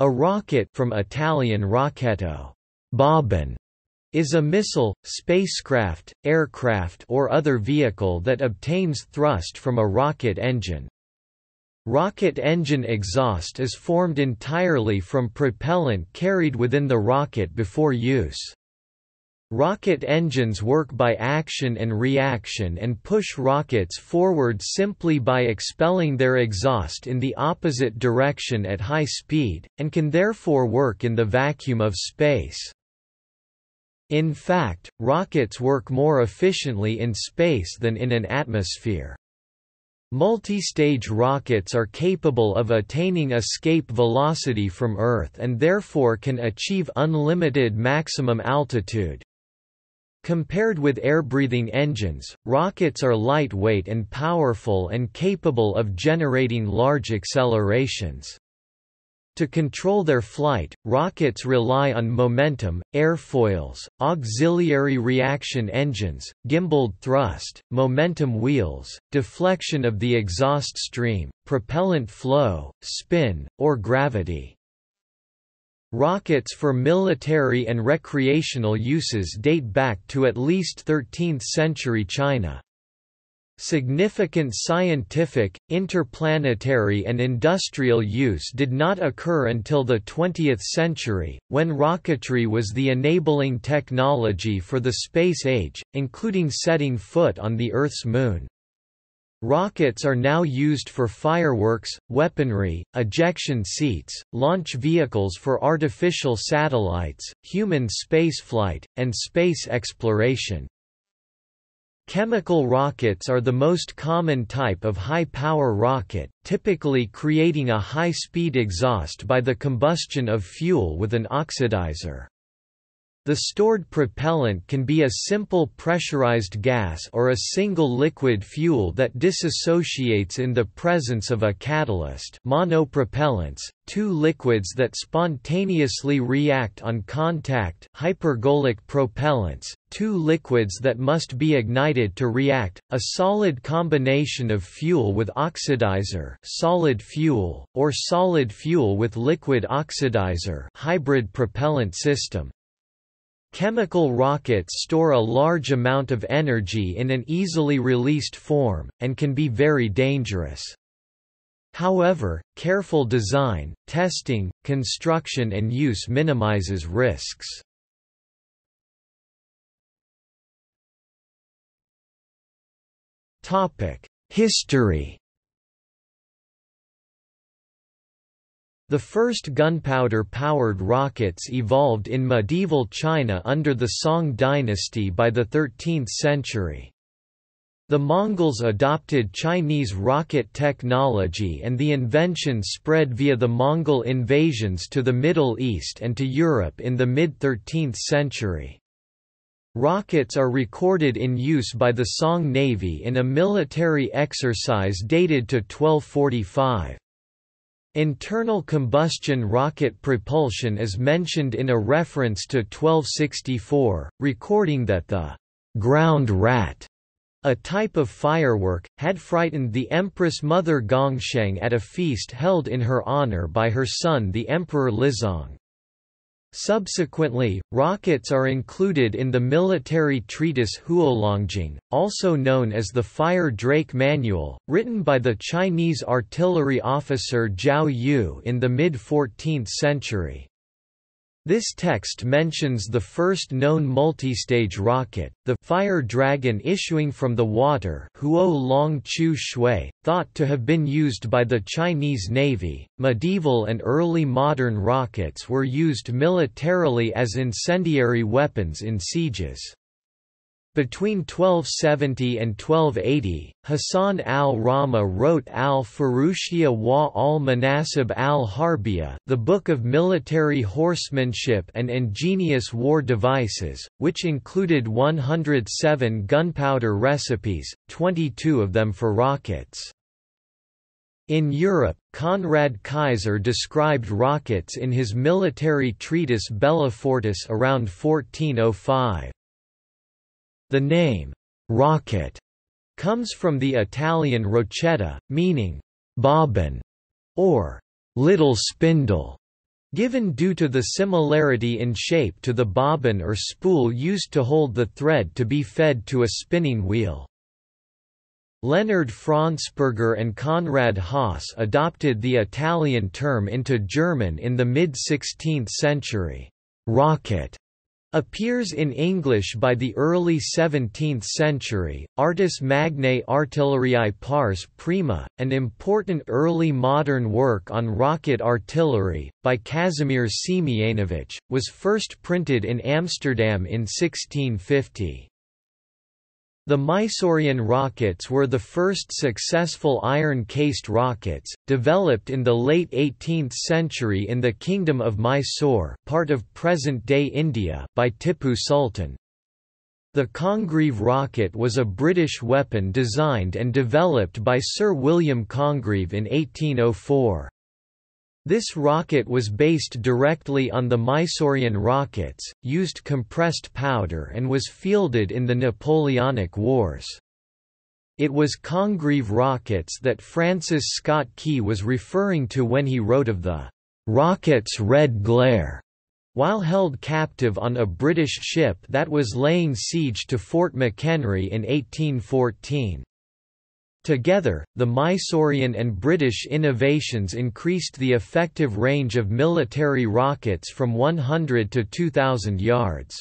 A rocket from Italian rocchetto, bobbin, is a missile, spacecraft, aircraft or other vehicle that obtains thrust from a rocket engine. Rocket engine exhaust is formed entirely from propellant carried within the rocket before use. Rocket engines work by action and reaction and push rockets forward simply by expelling their exhaust in the opposite direction at high speed, and can therefore work in the vacuum of space. In fact, rockets work more efficiently in space than in an atmosphere. Multi-stage rockets are capable of attaining escape velocity from Earth and therefore can achieve unlimited maximum altitude. Compared with air-breathing engines, rockets are lightweight and powerful and capable of generating large accelerations. To control their flight, rockets rely on momentum, airfoils, auxiliary reaction engines, gimbaled thrust, momentum wheels, deflection of the exhaust stream, propellant flow, spin, or gravity. Rockets for military and recreational uses date back to at least 13th-century China. Significant scientific, interplanetary and industrial use did not occur until the 20th century, when rocketry was the enabling technology for the space age, including setting foot on the Earth's moon. Rockets are now used for fireworks, weaponry, ejection seats, launch vehicles for artificial satellites, human spaceflight, and space exploration. Chemical rockets are the most common type of high-power rocket, typically creating a high-speed exhaust by the combustion of fuel with an oxidizer. The stored propellant can be a simple pressurized gas or a single liquid fuel that dissociates in the presence of a catalyst. Monopropellants, two liquids that spontaneously react on contact. Hypergolic propellants, two liquids that must be ignited to react, a solid combination of fuel with oxidizer solid fuel, or solid fuel with liquid oxidizer. Hybrid propellant system. Chemical rockets store a large amount of energy in an easily released form, and can be very dangerous. However, careful design, testing, construction and use minimizes risks. History The first gunpowder-powered rockets evolved in medieval China under the Song dynasty by the 13th century. The Mongols adopted Chinese rocket technology and the invention spread via the Mongol invasions to the Middle East and to Europe in the mid-13th century. Rockets are recorded in use by the Song Navy in a military exercise dated to 1245. Internal combustion rocket propulsion is mentioned in a reference to 1264, recording that the ground rat, a type of firework, had frightened the Empress Mother Gongsheng at a feast held in her honor by her son the Emperor Lizong. Subsequently, rockets are included in the military treatise Huolongjing, also known as the Fire Drake Manual, written by the Chinese artillery officer Jiao Yu in the mid-14th century. This text mentions the first known multistage rocket, the Fire Dragon issuing from the water Huo Long Chu Shui, thought to have been used by the Chinese Navy. Medieval and early modern rockets were used militarily as incendiary weapons in sieges. Between 1270 and 1280, Hasan al-Rammah wrote al-Furushia wa al-Manasib al-Harbiya, the book of military horsemanship and ingenious war devices, which included 107 gunpowder recipes, 22 of them for rockets. In Europe, Konrad Kyeser described rockets in his military treatise Bellifortis around 1405. The name, rocket, comes from the Italian rocchetta, meaning bobbin or little spindle. given due to the similarity in shape to the bobbin or spool used to hold the thread to be fed to a spinning wheel. Leonard Fronsperger and Konrad Haas adopted the Italian term into German in the mid-16th century. Rocket appears in English by the early 17th century. Artis Magnae Artilleriae Pars Prima, an important early modern work on rocket artillery, by Kazimierz Siemienowicz, was first printed in Amsterdam in 1650. The Mysorean rockets were the first successful iron-cased rockets, developed in the late 18th century in the Kingdom of Mysore part of present-day India by Tipu Sultan. The Congreve rocket was a British weapon designed and developed by Sir William Congreve in 1804. This rocket was based directly on the Mysorean rockets, used compressed powder and was fielded in the Napoleonic Wars. It was Congreve rockets that Francis Scott Key was referring to when he wrote of the rocket's red glare, while held captive on a British ship that was laying siege to Fort McHenry in 1814. Together, the Mysorean and British innovations increased the effective range of military rockets from 100 to 2,000 yards.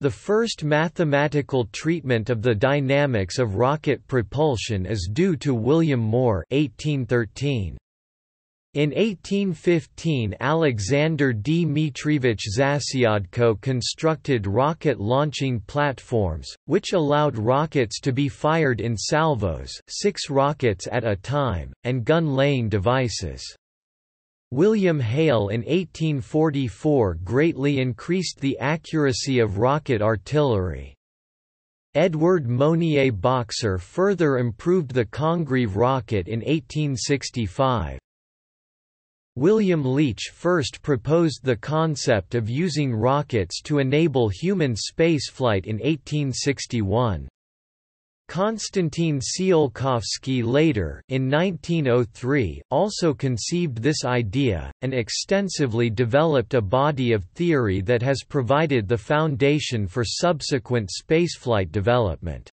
The first mathematical treatment of the dynamics of rocket propulsion is due to William Moore 1813. In 1815 Alexander Dmitrievich Zasyadko constructed rocket launching platforms, which allowed rockets to be fired in salvos six rockets at a time, and gun-laying devices. William Hale in 1844 greatly increased the accuracy of rocket artillery. Edward Mounier Boxer further improved the Congreve rocket in 1865. William Leitch first proposed the concept of using rockets to enable human spaceflight in 1861. Konstantin Tsiolkovsky later in 1903 also conceived this idea, and extensively developed a body of theory that has provided the foundation for subsequent spaceflight development.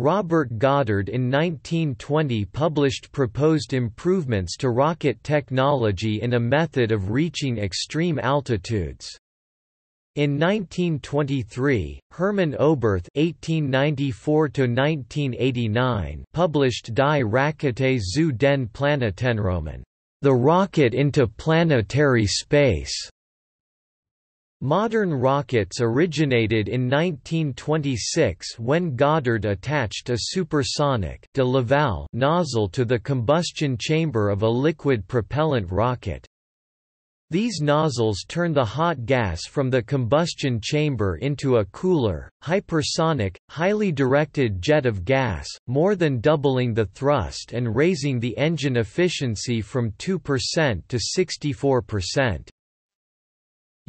Robert Goddard in 1920 published proposed improvements to rocket technology in a method of reaching extreme altitudes. In 1923, Hermann Oberth (1894–1989) published Die Rakete zu den Planetenräumen, "The Rocket into Planetary Space", Modern rockets originated in 1926 when Goddard attached a supersonic de Laval nozzle to the combustion chamber of a liquid propellant rocket. These nozzles turn the hot gas from the combustion chamber into a cooler, hypersonic, highly directed jet of gas, more than doubling the thrust and raising the engine efficiency from 2% to 64%.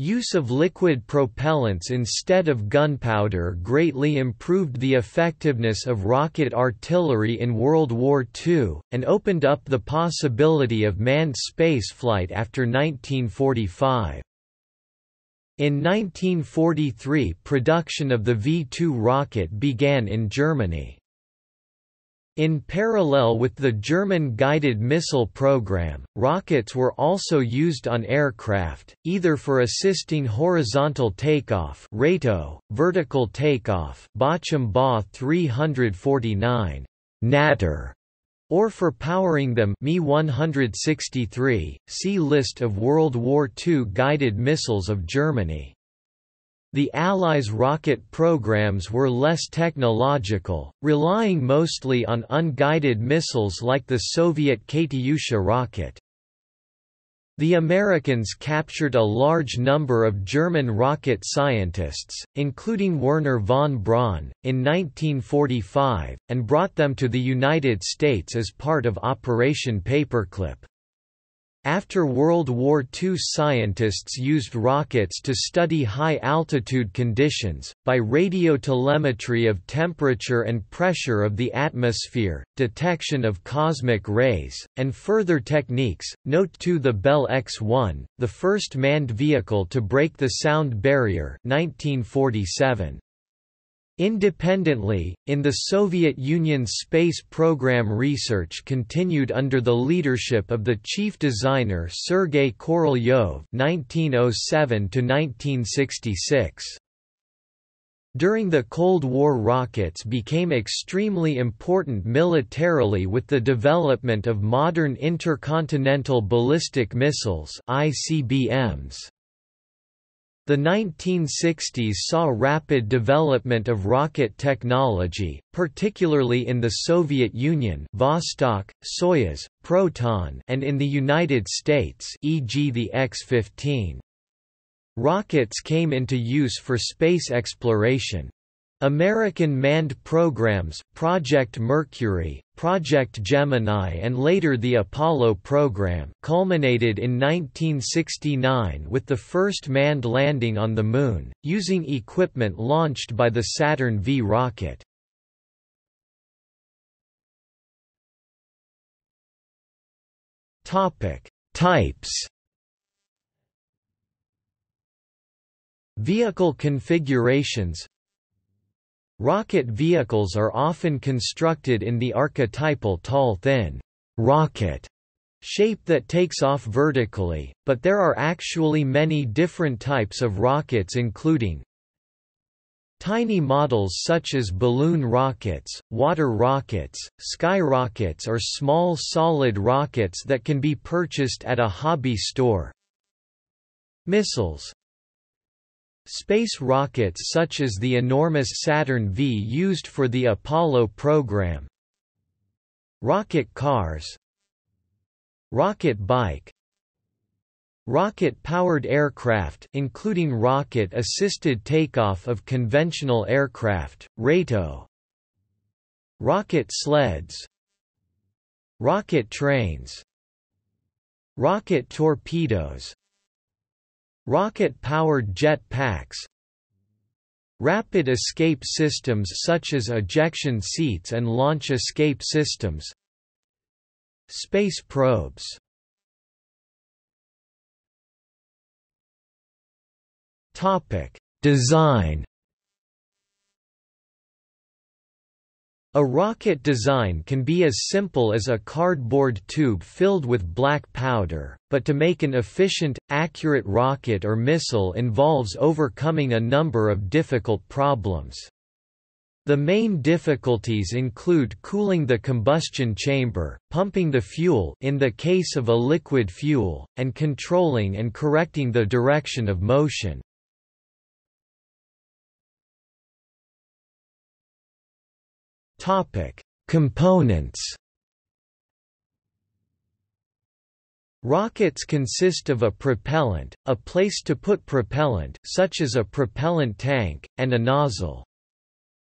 Use of liquid propellants instead of gunpowder greatly improved the effectiveness of rocket artillery in World War II, and opened up the possibility of manned spaceflight after 1945. In 1943 production of the V-2 rocket began in Germany. In parallel with the German guided missile program, rockets were also used on aircraft, either for assisting horizontal takeoff (RATO), vertical takeoff Bachem Ba 349, Natter, or for powering them Me 163. See List of World War II guided missiles of Germany. The Allies' rocket programs were less technological, relying mostly on unguided missiles like the Soviet Katyusha rocket. The Americans captured a large number of German rocket scientists, including Wernher von Braun, in 1945, and brought them to the United States as part of Operation Paperclip. After World War II scientists used rockets to study high-altitude conditions, by radiotelemetry of temperature and pressure of the atmosphere, detection of cosmic rays, and further techniques. Note to The Bell X-1, the first manned vehicle to break the sound barrier 1947. Independently, in the Soviet Union's space program research continued under the leadership of the chief designer Sergei Korolyov (1907–1966). During the Cold War rockets became extremely important militarily with the development of modern intercontinental ballistic missiles ICBMs. The 1960s saw rapid development of rocket technology, particularly in the Soviet Union Vostok, Soyuz, Proton and in the United States e.g. the X-15. Rockets came into use for space exploration. American manned programs, Project Mercury, Project Gemini and later the Apollo program culminated in 1969 with the first manned landing on the Moon, using equipment launched by the Saturn V rocket. Types Vehicle configurations Rocket vehicles are often constructed in the archetypal tall-thin rocket shape that takes off vertically, but there are actually many different types of rockets including Tiny models such as balloon rockets, water rockets, sky rockets or small solid rockets that can be purchased at a hobby store. Missiles Space rockets such as the enormous Saturn V used for the Apollo program. Rocket cars. Rocket bike. Rocket-powered aircraft including rocket-assisted takeoff of conventional aircraft, RATO. Rocket sleds. Rocket trains. Rocket torpedoes Rocket-powered jet packs Rapid escape systems such as ejection seats and launch escape systems Space probes Topic. Design A rocket design can be as simple as a cardboard tube filled with black powder, but to make an efficient, accurate rocket or missile involves overcoming a number of difficult problems. The main difficulties include cooling the combustion chamber, pumping the fuel in the case of a liquid fuel, and controlling and correcting the direction of motion. Topic: Components. Rockets consist of a propellant, a place to put propellant such as a propellant tank, and a nozzle.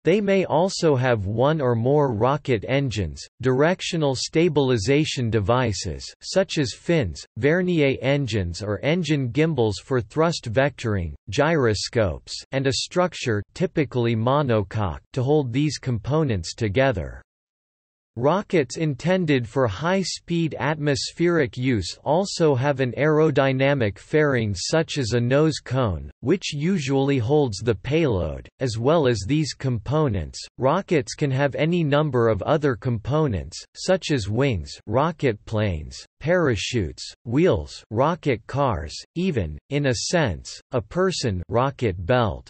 They may also have one or more rocket engines, directional stabilization devices such as fins, vernier engines or engine gimbals for thrust vectoring, gyroscopes, and a structure typically monocoque to hold these components together. Rockets intended for high-speed atmospheric use also have an aerodynamic fairing such as a nose cone, which usually holds the payload, as well as these components. Rockets can have any number of other components, such as wings, rocket planes, parachutes, wheels, rocket cars, even in a sense, a person, rocket belt.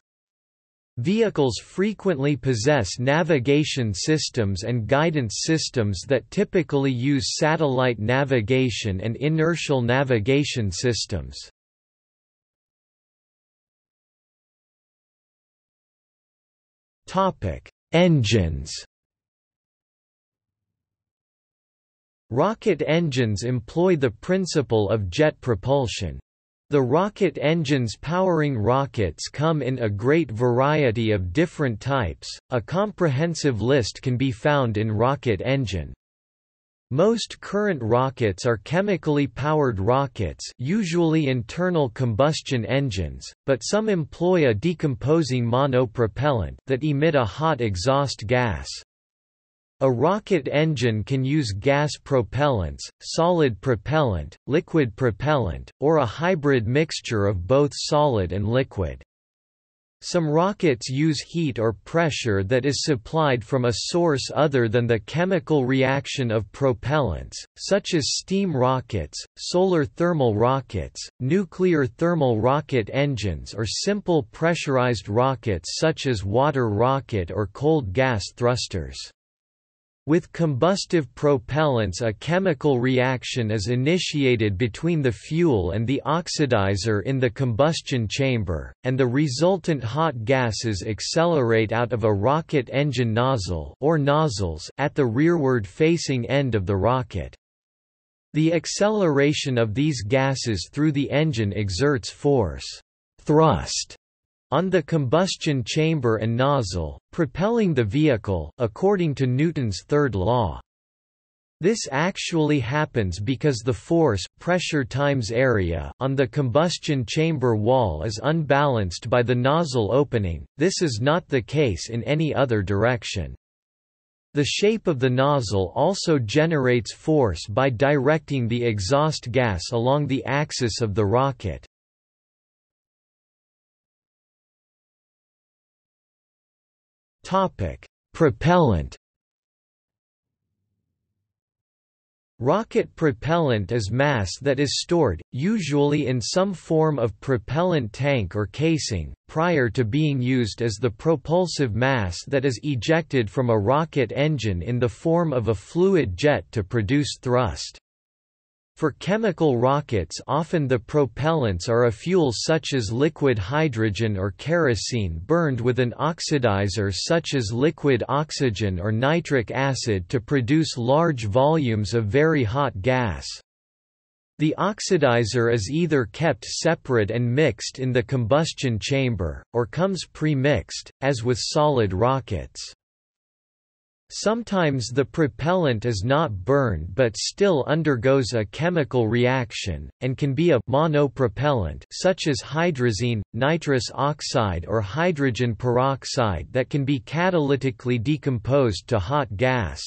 Vehicles frequently possess navigation systems and guidance systems that typically use satellite navigation and inertial navigation systems. Engines Rocket engines employ the principle of jet propulsion. The rocket engines powering rockets come in a great variety of different types, a comprehensive list can be found in Rocket Engine. Most current rockets are chemically powered rockets usually internal combustion engines, but some employ a decomposing monopropellant that emit a hot exhaust gas. A rocket engine can use gas propellants, solid propellant, liquid propellant, or a hybrid mixture of both solid and liquid. Some rockets use heat or pressure that is supplied from a source other than the chemical reaction of propellants, such as steam rockets, solar thermal rockets, nuclear thermal rocket engines or simple pressurized rockets such as water rocket or cold gas thrusters. With combustive propellants a chemical reaction is initiated between the fuel and the oxidizer in the combustion chamber, and the resultant hot gases accelerate out of a rocket engine nozzle or nozzles at the rearward-facing end of the rocket. The acceleration of these gases through the engine exerts force thrust on the combustion chamber and nozzle, propelling the vehicle, according to Newton's third law. This actually happens because the force pressure times area on the combustion chamber wall is unbalanced by the nozzle opening, this is not the case in any other direction. The shape of the nozzle also generates force by directing the exhaust gas along the axis of the rocket. Topic: Propellant. Rocket propellant is mass that is stored, usually in some form of propellant tank or casing, prior to being used as the propulsive mass that is ejected from a rocket engine in the form of a fluid jet to produce thrust. For chemical rockets often the propellants are a fuel such as liquid hydrogen or kerosene burned with an oxidizer such as liquid oxygen or nitric acid to produce large volumes of very hot gas. The oxidizer is either kept separate and mixed in the combustion chamber, or comes pre-mixed, as with solid rockets. Sometimes the propellant is not burned but still undergoes a chemical reaction, and can be a monopropellant such as hydrazine, nitrous oxide or hydrogen peroxide that can be catalytically decomposed to hot gas.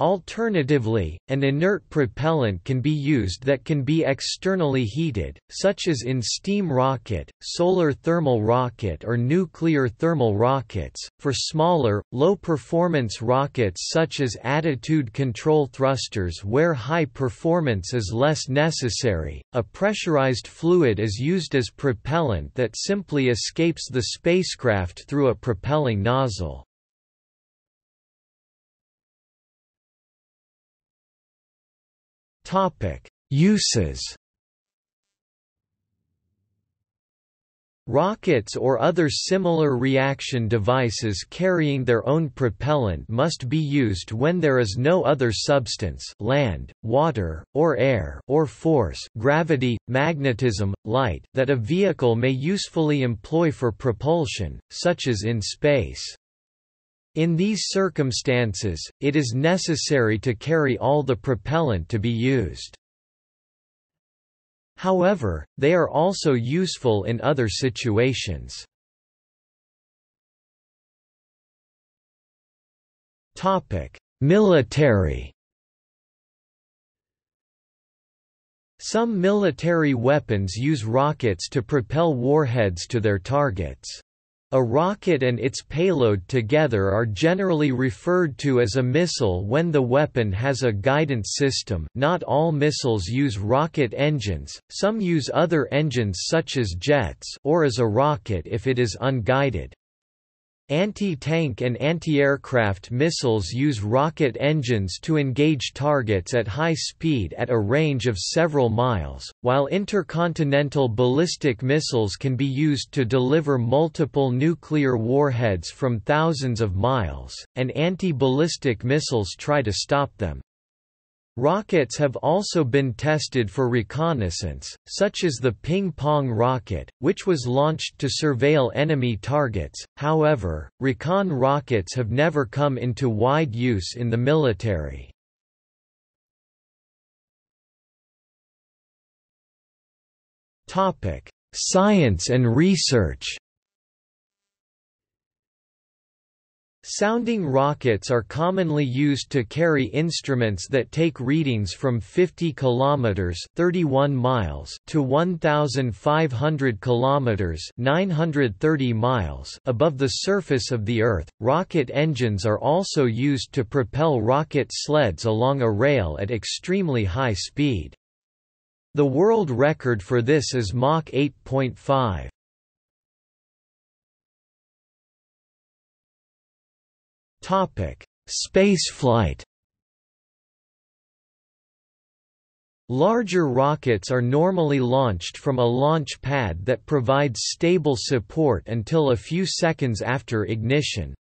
Alternatively, an inert propellant can be used that can be externally heated, such as in steam rocket, solar thermal rocket or nuclear thermal rockets. For smaller, low-performance rockets such as attitude control thrusters where high performance is less necessary, a pressurized fluid is used as propellant that simply escapes the spacecraft through a propelling nozzle. Uses. Rockets or other similar reaction devices carrying their own propellant must be used when there is no other substance land, water, or air or force gravity, magnetism, light that a vehicle may usefully employ for propulsion, such as in space. In these circumstances, it is necessary to carry all the propellant to be used. However, they are also useful in other situations. Military Some military weapons use rockets to propel warheads to their targets. A rocket and its payload together are generally referred to as a missile when the weapon has a guidance system not all missiles use rocket engines, some use other engines such as jets or as a rocket if it is unguided. Anti-tank and anti-aircraft missiles use rocket engines to engage targets at high speed at a range of several miles, while intercontinental ballistic missiles can be used to deliver multiple nuclear warheads from thousands of miles, and anti-ballistic missiles try to stop them. Rockets have also been tested for reconnaissance, such as the Ping Pong rocket, which was launched to surveil enemy targets. However, recon rockets have never come into wide use in the military. Topic: Science and research. Sounding rockets are commonly used to carry instruments that take readings from 50 kilometers (31 miles) to 1500 kilometers (930 miles) above the surface of the earth. Rocket engines are also used to propel rocket sleds along a rail at extremely high speed. The world record for this is Mach 8.5. Spaceflight. Larger rockets are normally launched from a launch pad that provides stable support until a few seconds after ignition.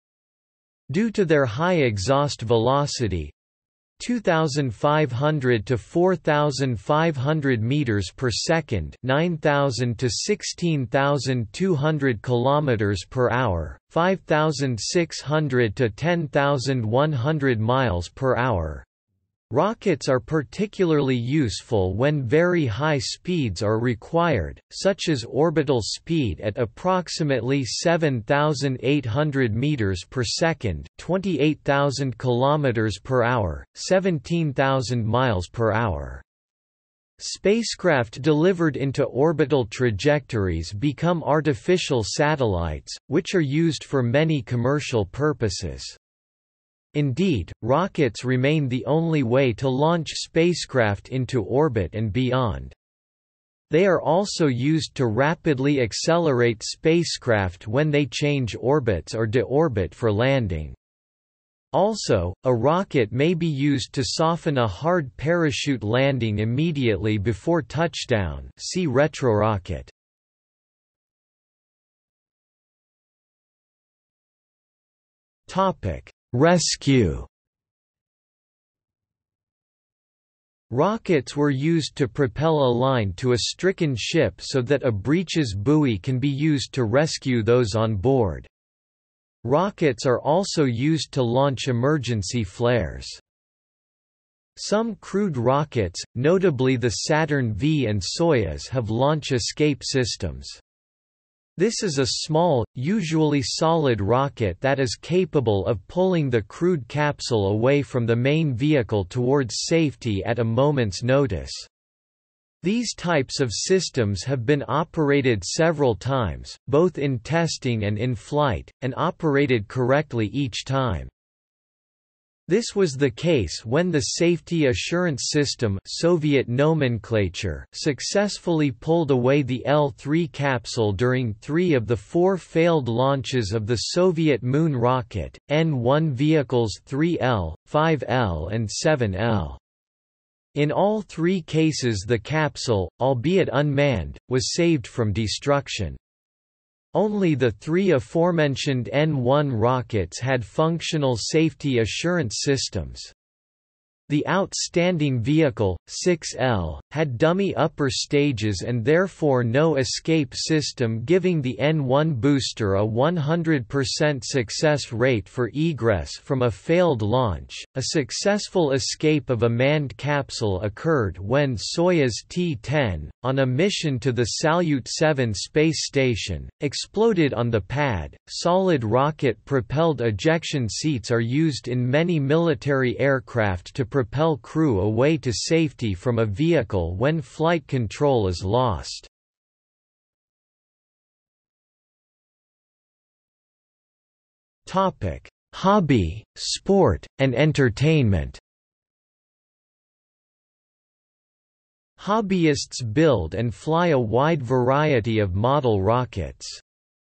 Due to their high exhaust velocity, 2500 to 4500 meters per second, 9000 to 16200 kilometers per hour, 5600 to 10100 miles per hour, Rockets are particularly useful when very high speeds are required, such as orbital speed at approximately 7800 meters per second, 28000 kilometers per hour, 17000 miles per hour. Spacecraft delivered into orbital trajectories become artificial satellites, which are used for many commercial purposes. Indeed, rockets remain the only way to launch spacecraft into orbit and beyond. They are also used to rapidly accelerate spacecraft when they change orbits or deorbit for landing. Also, a rocket may be used to soften a hard parachute landing immediately before touchdown see retrorocket. Topic: Rescue Rockets were used to propel a line to a stricken ship so that a breeches buoy can be used to rescue those on board. Rockets are also used to launch emergency flares. Some crewed rockets, notably the Saturn V and Soyuz have launch escape systems. This is a small, usually solid rocket that is capable of pulling the crewed capsule away from the main vehicle towards safety at a moment's notice. These types of systems have been operated several times, both in testing and in flight, and operated correctly each time. This was the case when the Safety Assurance System Soviet nomenclature successfully pulled away the L-3 capsule during three of the four failed launches of the Soviet moon rocket, N-1 vehicles 3L, 5L and 7L. In all three cases the capsule, albeit unmanned, was saved from destruction. Only the three aforementioned N-1 rockets had functional safety assurance systems. The outstanding vehicle, 6L, had dummy upper stages and therefore no escape system giving the N1 booster a 100% success rate for egress from a failed launch. A successful escape of a manned capsule occurred when Soyuz T-10, on a mission to the Salyut 7 space station, exploded on the pad. Solid rocket-propelled ejection seats are used in many military aircraft to propel crew away to safety from a vehicle when flight control is lost. Hobby, sport, and entertainment Hobbyists build and fly a wide variety of model rockets.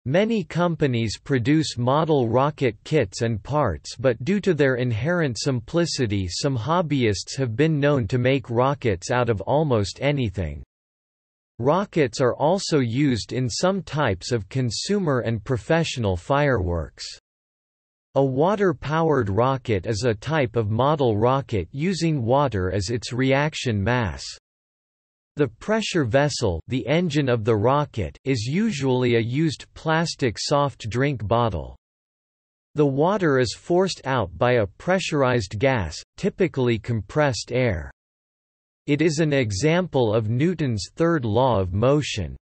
Many companies produce model rocket kits and parts but due to their inherent simplicity some hobbyists have been known to make rockets out of almost anything. Rockets are also used in some types of consumer and professional fireworks. A water-powered rocket is a type of model rocket using water as its reaction mass. The pressure vessel the engine of the rocket is usually a used plastic soft drink bottle. The water is forced out by a pressurized gas, typically compressed air. It is an example of Newton's third law of motion.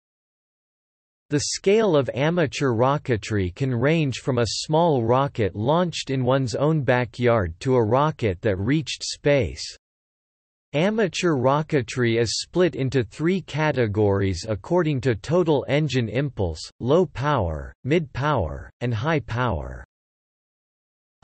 The scale of amateur rocketry can range from a small rocket launched in one's own backyard to a rocket that reached space. Amateur rocketry is split into three categories according to total engine impulse, low power, mid power, and high power.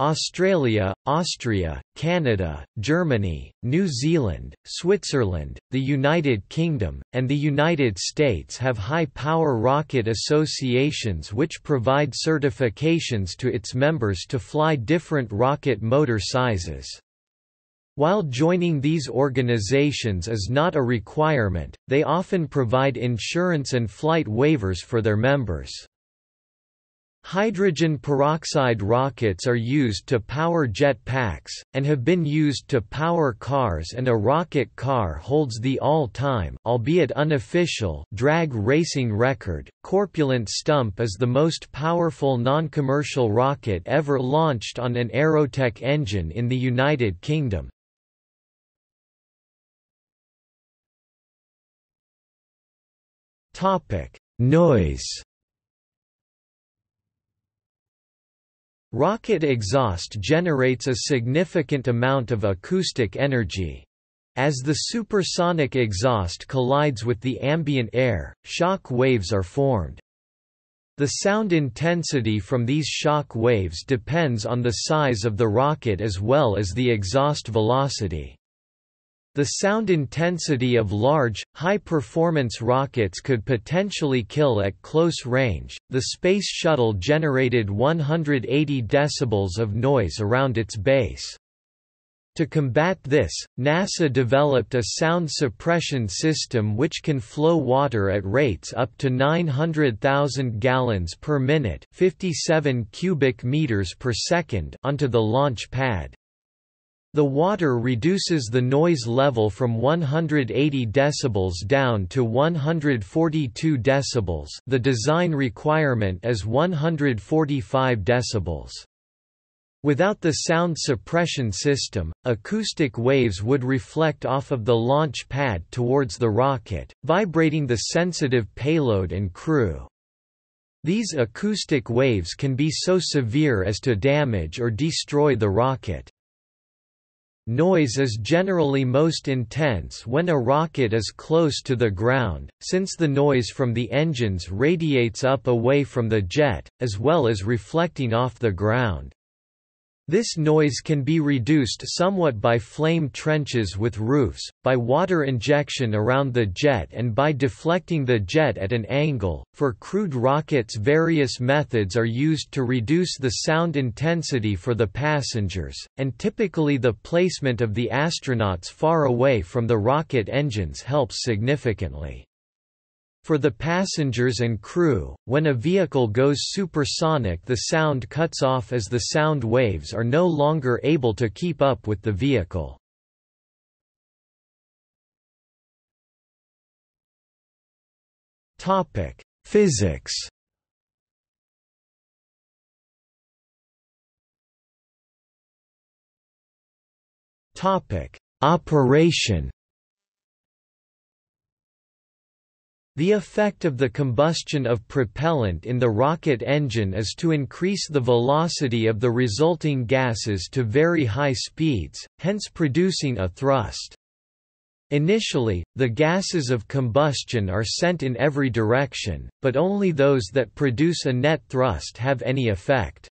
Australia, Austria, Canada, Germany, New Zealand, Switzerland, the United Kingdom, and the United States have high-power rocket associations which provide certifications to its members to fly different rocket motor sizes. While joining these organizations is not a requirement, they often provide insurance and flight waivers for their members. Hydrogen peroxide rockets are used to power jet packs, and have been used to power cars and a rocket car holds the all-time albeit unofficial drag racing record. Corpulent Stump is the most powerful non-commercial rocket ever launched on an Aerotech engine in the United Kingdom. Noise Rocket exhaust generates a significant amount of acoustic energy. As the supersonic exhaust collides with the ambient air, shock waves are formed. The sound intensity from these shock waves depends on the size of the rocket as well as the exhaust velocity. The sound intensity of large, high-performance rockets could potentially kill at close range. The Space Shuttle generated 180 decibels of noise around its base. To combat this, NASA developed a sound suppression system which can flow water at rates up to 900,000 gallons per minute, 57 cubic meters per second onto the launch pad. The water reduces the noise level from 180 decibels down to 142 decibels. The design requirement is 145 decibels. Without the sound suppression system, acoustic waves would reflect off of the launch pad towards the rocket, vibrating the sensitive payload and crew. These acoustic waves can be so severe as to damage or destroy the rocket. Noise is generally most intense when a rocket is close to the ground, since the noise from the engines radiates up away from the jet, as well as reflecting off the ground. This noise can be reduced somewhat by flame trenches with roofs, by water injection around the jet and by deflecting the jet at an angle. For crewed rockets various methods are used to reduce the sound intensity for the passengers, and typically the placement of the astronauts far away from the rocket engines helps significantly. For the passengers and crew, when a vehicle goes supersonic the sound cuts off as the sound waves are no longer able to keep up with the vehicle. Physics Operation The effect of the combustion of propellant in the rocket engine is to increase the velocity of the resulting gases to very high speeds, hence producing a thrust. Initially, the gases of combustion are sent in every direction, but only those that produce a net thrust have any effect.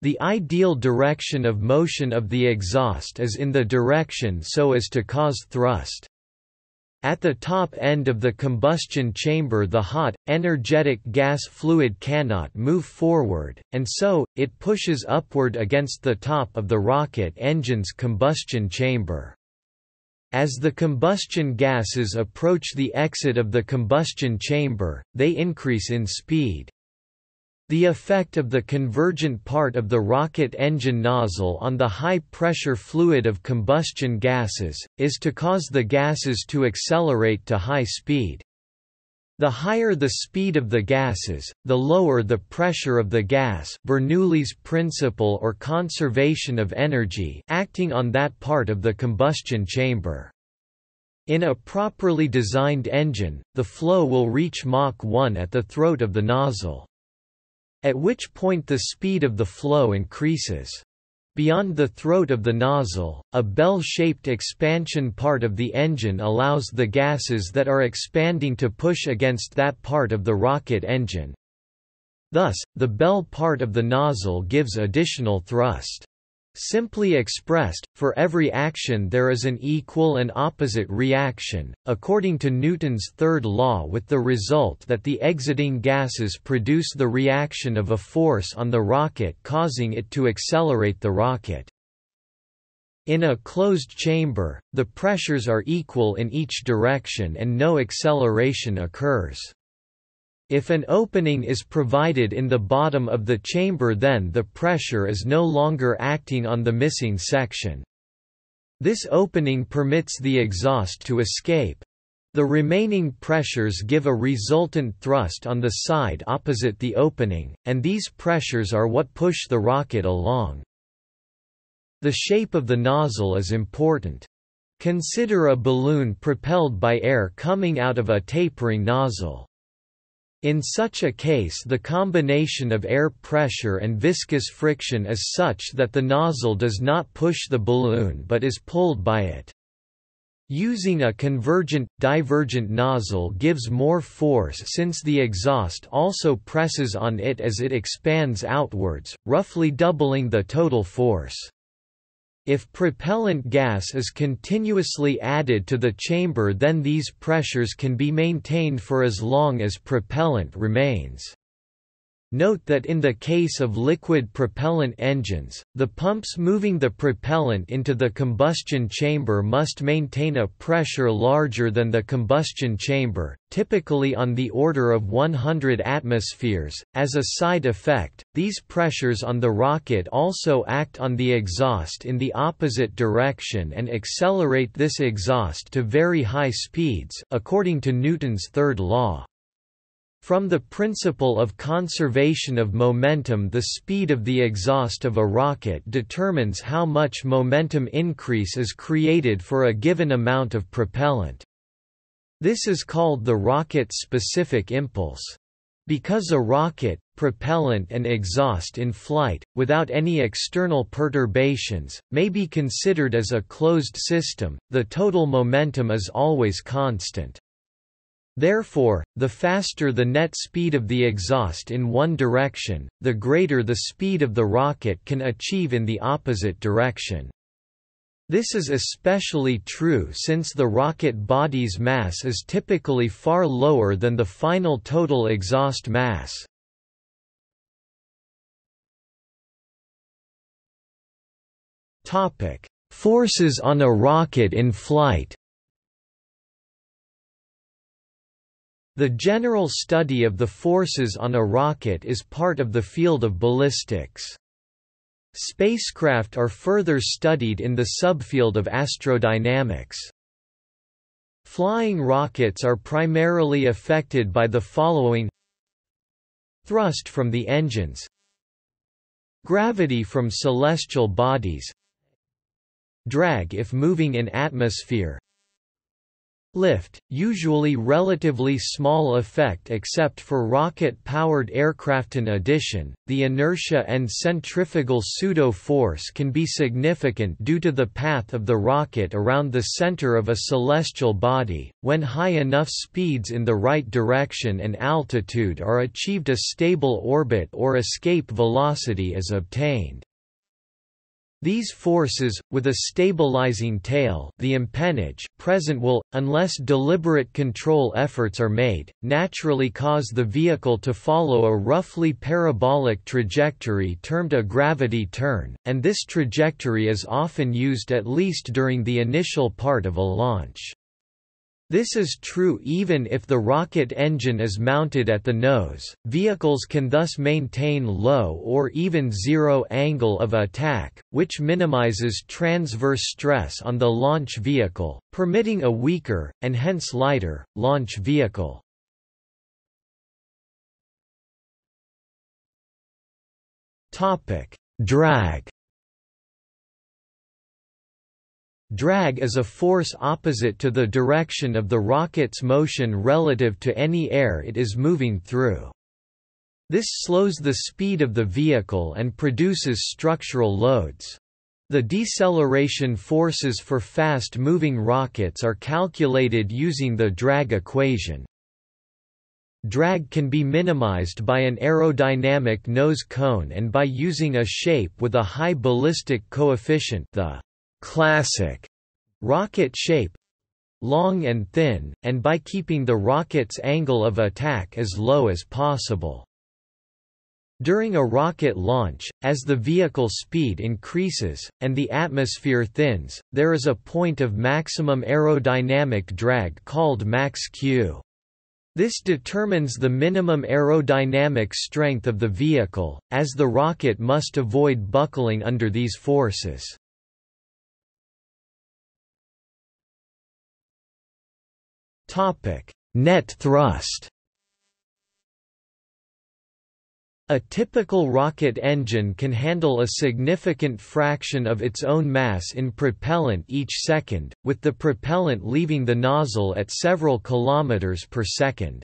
The ideal direction of motion of the exhaust is in the direction so as to cause thrust. At the top end of the combustion chamber the hot, energetic gas fluid cannot move forward, and so, it pushes upward against the top of the rocket engine's combustion chamber. As the combustion gases approach the exit of the combustion chamber, they increase in speed. The effect of the convergent part of the rocket engine nozzle on the high-pressure fluid of combustion gases, is to cause the gases to accelerate to high speed. The higher the speed of the gases, the lower the pressure of the gas Bernoulli's principle or conservation of energy acting on that part of the combustion chamber. In a properly designed engine, the flow will reach Mach 1 at the throat of the nozzle. At which point the speed of the flow increases. Beyond the throat of the nozzle, a bell-shaped expansion part of the engine allows the gases that are expanding to push against that part of the rocket engine. Thus, the bell part of the nozzle gives additional thrust. Simply expressed, for every action there is an equal and opposite reaction, according to Newton's third law with the result that the exiting gases produce the reaction of a force on the rocket causing it to accelerate the rocket. In a closed chamber, the pressures are equal in each direction and no acceleration occurs. If an opening is provided in the bottom of the chamber then the pressure is no longer acting on the missing section. This opening permits the exhaust to escape. The remaining pressures give a resultant thrust on the side opposite the opening, and these pressures are what push the rocket along. The shape of the nozzle is important. Consider a balloon propelled by air coming out of a tapering nozzle. In such a case the combination of air pressure and viscous friction is such that the nozzle does not push the balloon but is pulled by it. Using a convergent, divergent nozzle gives more force since the exhaust also presses on it as it expands outwards, roughly doubling the total force. If propellant gas is continuously added to the chamber then these pressures can be maintained for as long as propellant remains. Note that in the case of liquid propellant engines, the pumps moving the propellant into the combustion chamber must maintain a pressure larger than the combustion chamber, typically on the order of 100 atmospheres. As a side effect, these pressures on the rocket also act on the exhaust in the opposite direction and accelerate this exhaust to very high speeds, according to Newton's third law. From the principle of conservation of momentum the speed of the exhaust of a rocket determines how much momentum increase is created for a given amount of propellant. This is called the rocket-specific impulse. Because a rocket, propellant and exhaust in flight, without any external perturbations, may be considered as a closed system, the total momentum is always constant. Therefore, the faster the net speed of the exhaust in one direction, the greater the speed of the rocket can achieve in the opposite direction. This is especially true since the rocket body's mass is typically far lower than the final total exhaust mass. Forces on a rocket in flight The general study of the forces on a rocket is part of the field of ballistics. Spacecraft are further studied in the subfield of astrodynamics. Flying rockets are primarily affected by the following Thrust from the engines Gravity from celestial bodies Drag if moving in atmosphere Lift, usually relatively small effect except for rocket-powered aircraft. In addition, the inertia and centrifugal pseudo-force can be significant due to the path of the rocket around the center of a celestial body. When high enough speeds in the right direction and altitude are achieved a stable orbit or escape velocity is obtained. These forces, with a stabilizing tail the empennage present will, unless deliberate control efforts are made, naturally cause the vehicle to follow a roughly parabolic trajectory termed a gravity turn, and this trajectory is often used at least during the initial part of a launch. This is true even if the rocket engine is mounted at the nose, vehicles can thus maintain low or even zero angle of attack, which minimizes transverse stress on the launch vehicle, permitting a weaker, and hence lighter, launch vehicle. Drag Drag is a force opposite to the direction of the rocket's motion relative to any air it is moving through. This slows the speed of the vehicle and produces structural loads. The deceleration forces for fast-moving rockets are calculated using the drag equation. Drag can be minimized by an aerodynamic nose cone and by using a shape with a high ballistic coefficient the classic rocket shape long and thin, and by keeping the rocket's angle of attack as low as possible. During a rocket launch, as the vehicle speed increases, and the atmosphere thins, there is a point of maximum aerodynamic drag called max q. This determines the minimum aerodynamic strength of the vehicle, as the rocket must avoid buckling under these forces. Net thrust A typical rocket engine can handle a significant fraction of its own mass in propellant each second, with the propellant leaving the nozzle at several kilometers per second.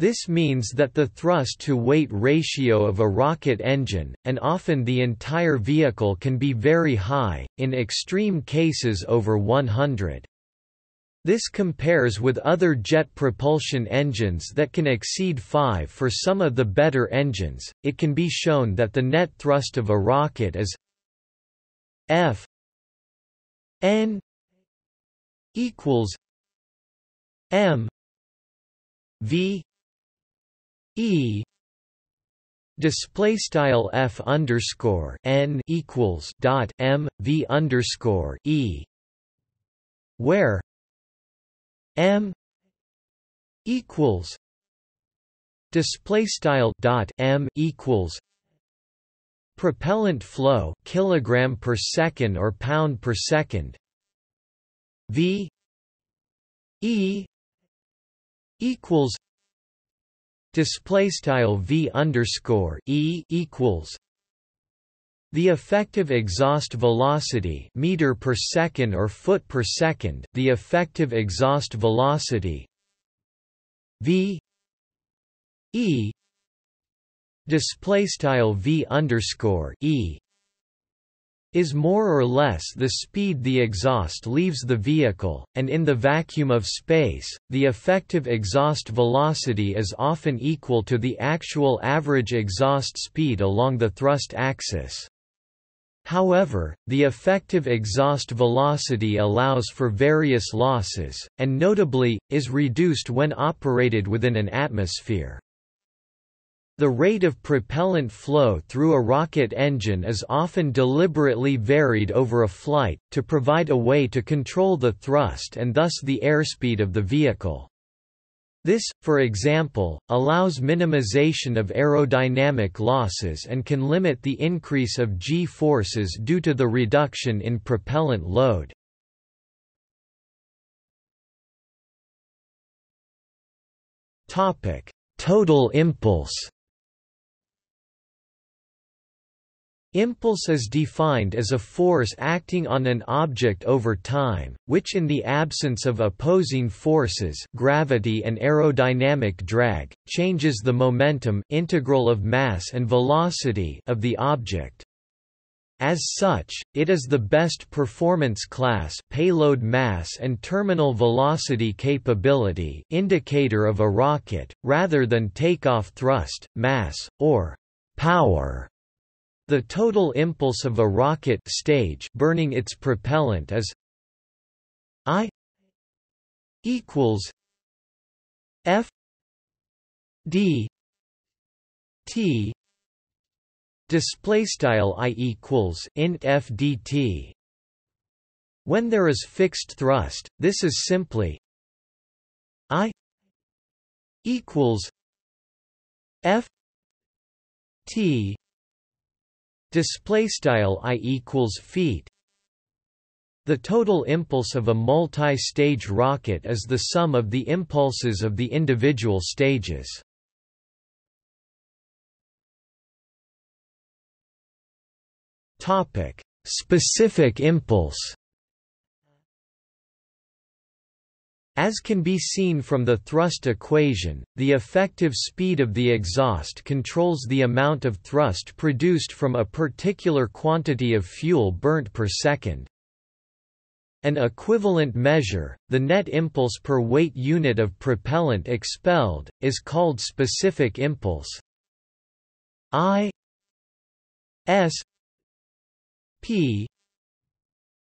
This means that the thrust-to-weight ratio of a rocket engine, and often the entire vehicle can be very high, in extreme cases over 100. This compares with other jet propulsion engines that can exceed 5 for some of the better engines. It can be shown that the net thrust of a rocket is F n equals m v e display style f underscore n equals dot m v underscore e where m equals display style dot m equals propellant flow kilogram per second or pound per second. V e equals display style v underscore e equals the effective exhaust velocity meter per second or foot per second the effective exhaust velocity v e display style v underscore e is more or less the speed the exhaust leaves the vehicle, and in the vacuum of space, the effective exhaust velocity is often equal to the actual average exhaust speed along the thrust axis. However, the effective exhaust velocity allows for various losses, and notably, is reduced when operated within an atmosphere. The rate of propellant flow through a rocket engine is often deliberately varied over a flight, to provide a way to control the thrust and thus the airspeed of the vehicle. This, for example, allows minimization of aerodynamic losses and can limit the increase of g-forces due to the reduction in propellant load. Total impulse Impulse is defined as a force acting on an object over time, which in the absence of opposing forces gravity and aerodynamic drag, changes the momentum integral of mass and velocity of the object. As such, it is the best performance class payload mass and terminal velocity capability indicator of a rocket, rather than takeoff thrust, mass, or power. The total impulse of a rocket stage burning its propellant is I equals F D T display style I equals int F D T. When there is fixed thrust this is simply I equals F T display style i equals feet. The total impulse of a multi-stage rocket is the sum of the impulses of the individual stages. Topic. Specific impulse As can be seen from the thrust equation, the effective speed of the exhaust controls the amount of thrust produced from a particular quantity of fuel burnt per second. An equivalent measure, the net impulse per weight unit of propellant expelled, is called specific impulse. I S P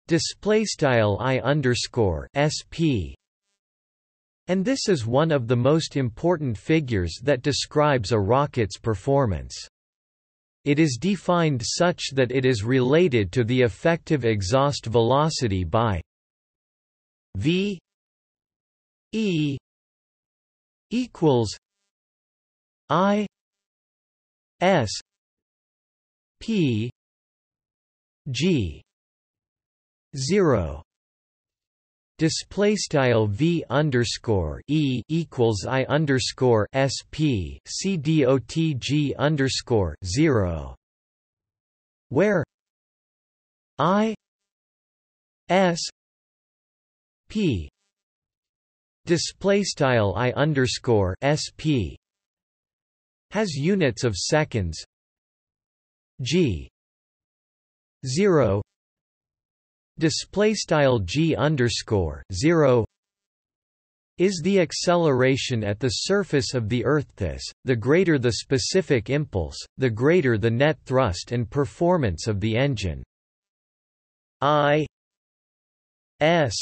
display style I underscore SP and this is one of the most important figures that describes a rocket's performance. It is defined such that it is related to the effective exhaust velocity by v e equals i s p g 0 display style v underscore e equals i underscore sp c underscore zero, where i s p display style i underscore sp has units of seconds g zero display style g underscore 0 is the acceleration at the surface of the earth. This the greater the specific impulse the greater the net thrust and performance of the engine. I s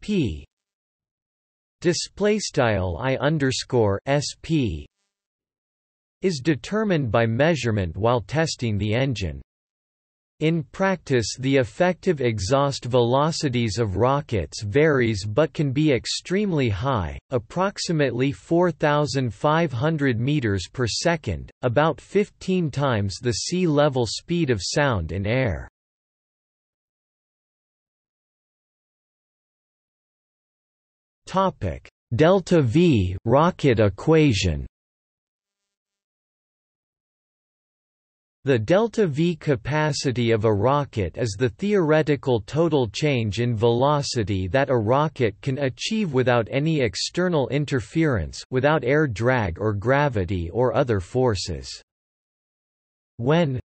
p. Display style i underscore sp is determined by measurement while testing the engine in practice the effective exhaust velocities of rockets varies but can be extremely high, approximately 4,500 meters per second, about 15 times the sea level speed of sound in air. Delta V rocket equation The delta-v capacity of a rocket is the theoretical total change in velocity that a rocket can achieve without any external interference without air drag or gravity or other forces. When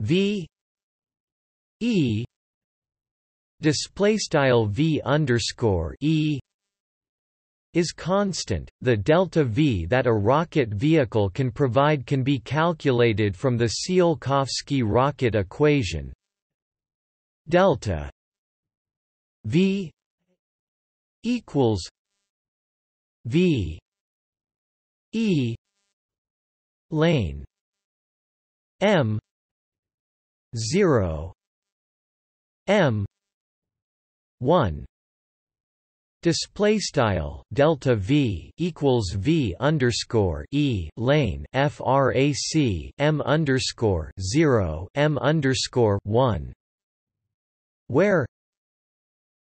v e display style v underscore e is constant. The delta V that a rocket vehicle can provide can be calculated from the Tsiolkovsky rocket equation. Delta V equals V E lane M zero M one Display style delta v equals v underscore e lane frac m underscore zero m underscore one, where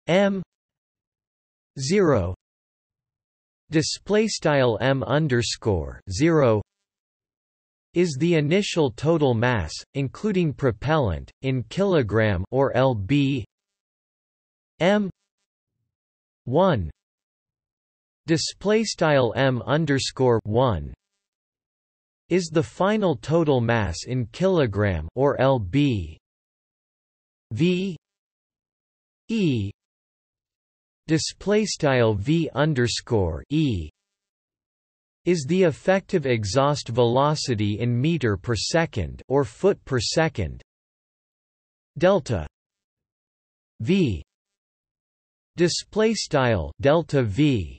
m zero display style m underscore zero is the initial total mass, including propellant, in kilogram or lb m 1 display style m underscore 1 is the final total mass in kilogram or lb v. E. Display style v underscore e is the effective exhaust velocity in meter per second or foot per second. Delta v Display style delta v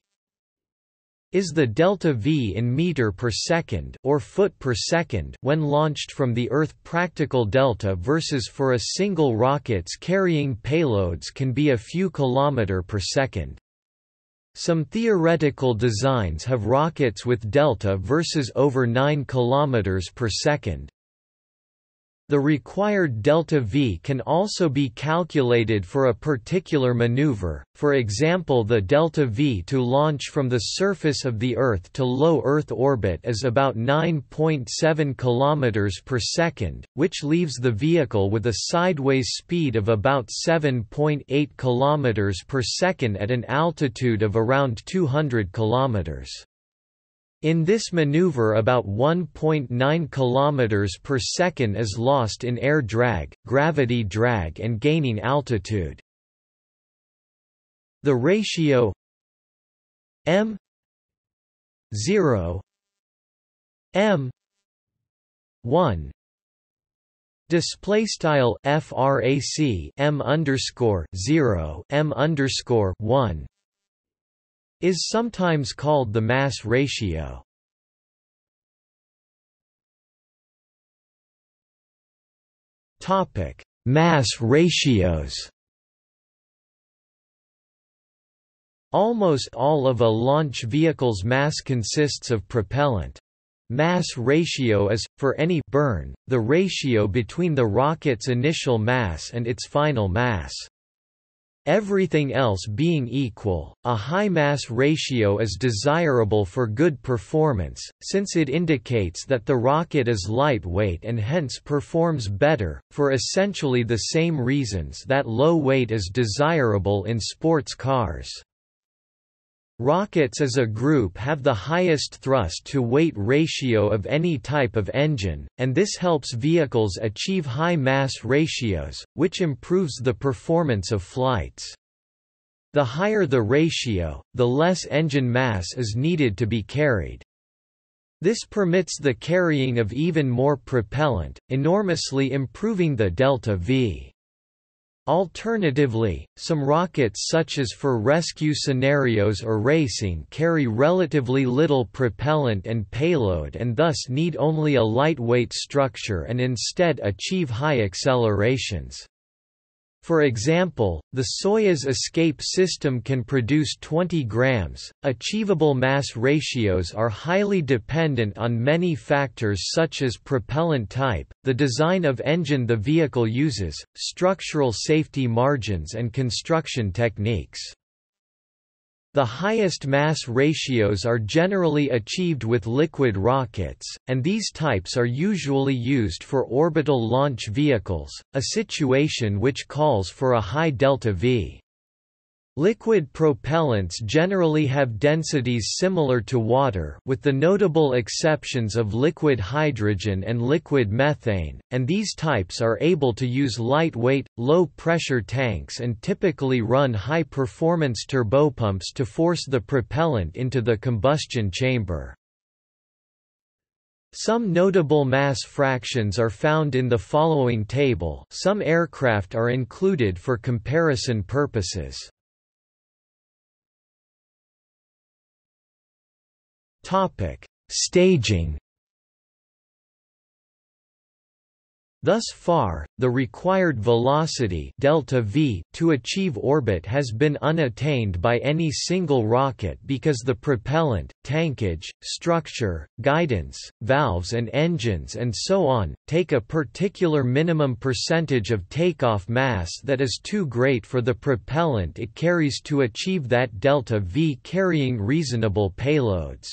is the delta v in meter per second or foot per second when launched from the Earth. Practical delta versus for a single rockets carrying payloads can be a few kilometer per second. Some theoretical designs have rockets with delta versus over 9 kilometers per second. The required delta V can also be calculated for a particular maneuver, for example the delta V to launch from the surface of the Earth to low Earth orbit is about 9.7 km per second, which leaves the vehicle with a sideways speed of about 7.8 km per second at an altitude of around 200 km. In this maneuver about 1.9 km per second is lost in air drag, gravity drag and gaining altitude. The ratio m 0 m 1 display style frac m underscore 0 m underscore 1 is sometimes called the mass ratio. Topic: Mass ratios. Almost all of a launch vehicle's mass consists of propellant. Mass ratio is, for any burn, the ratio between the rocket's initial mass and its final mass. Everything else being equal, a high mass ratio is desirable for good performance, since it indicates that the rocket is lightweight and hence performs better, for essentially the same reasons that low weight is desirable in sports cars. Rockets as a group have the highest thrust-to-weight ratio of any type of engine, and this helps vehicles achieve high mass ratios, which improves the performance of flights. The higher the ratio, the less engine mass is needed to be carried. This permits the carrying of even more propellant, enormously improving the delta V. Alternatively, some rockets such as for rescue scenarios or racing carry relatively little propellant and payload and thus need only a lightweight structure and instead achieve high accelerations. For example, the Soyuz escape system can produce 20 grams. Achievable mass ratios are highly dependent on many factors such as propellant type, the design of engine the vehicle uses, structural safety margins, and construction techniques. The highest mass ratios are generally achieved with liquid rockets, and these types are usually used for orbital launch vehicles, a situation which calls for a high delta V. Liquid propellants generally have densities similar to water with the notable exceptions of liquid hydrogen and liquid methane, and these types are able to use lightweight, low-pressure tanks and typically run high-performance turbopumps to force the propellant into the combustion chamber. Some notable mass fractions are found in the following table some aircraft are included for comparison purposes. Topic: Staging. Thus far, the required velocity delta v to achieve orbit has been unattained by any single rocket because the propellant, tankage, structure, guidance, valves and engines and so on, take a particular minimum percentage of takeoff mass that is too great for the propellant it carries to achieve that delta v carrying reasonable payloads.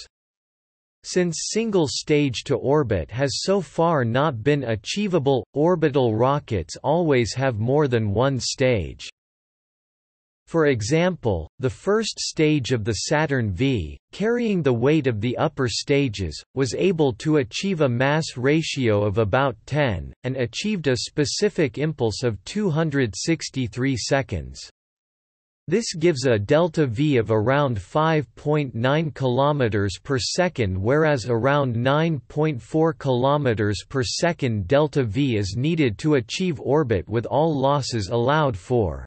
Since single stage to orbit has so far not been achievable, orbital rockets always have more than one stage. For example, the first stage of the Saturn V, carrying the weight of the upper stages, was able to achieve a mass ratio of about 10, and achieved a specific impulse of 263 seconds. This gives a delta V of around 5.9 km per second whereas around 9.4 km per second delta V is needed to achieve orbit with all losses allowed for.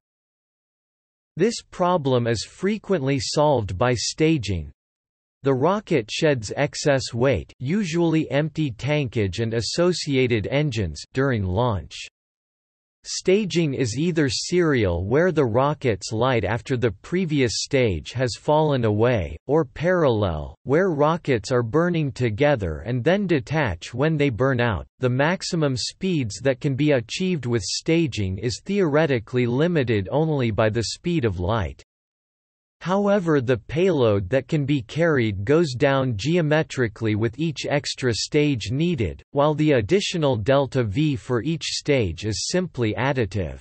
This problem is frequently solved by staging. The rocket sheds excess weight usually empty tankage and associated engines during launch. Staging is either serial where the rockets light after the previous stage has fallen away, or parallel, where rockets are burning together and then detach when they burn out. The maximum speeds that can be achieved with staging is theoretically limited only by the speed of light. However the payload that can be carried goes down geometrically with each extra stage needed, while the additional delta v for each stage is simply additive.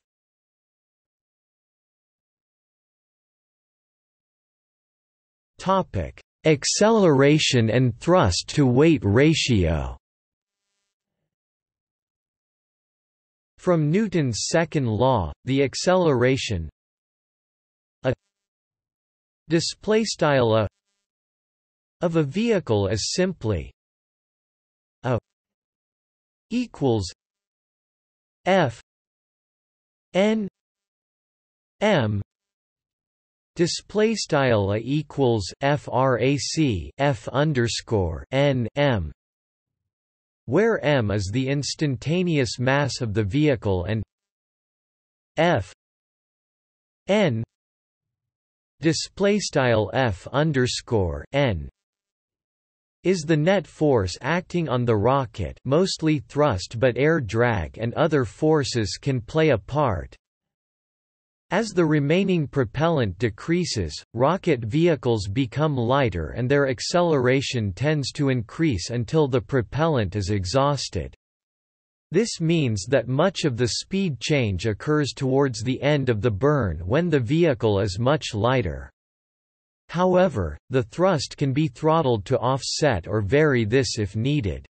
Acceleration and thrust-to-weight ratio From Newton's second law, the acceleration display style a of a vehicle is simply a equals f n m display style a equals frac f underscore n m where m is the instantaneous mass of the vehicle and f n display style f underscore n is the net force acting on the rocket mostly thrust but air drag and other forces can play a part as the remaining propellant decreases, rocket vehicles become lighter and their acceleration tends to increase until the propellant is exhausted. This means that much of the speed change occurs towards the end of the burn when the vehicle is much lighter. However, the thrust can be throttled to offset or vary this if needed.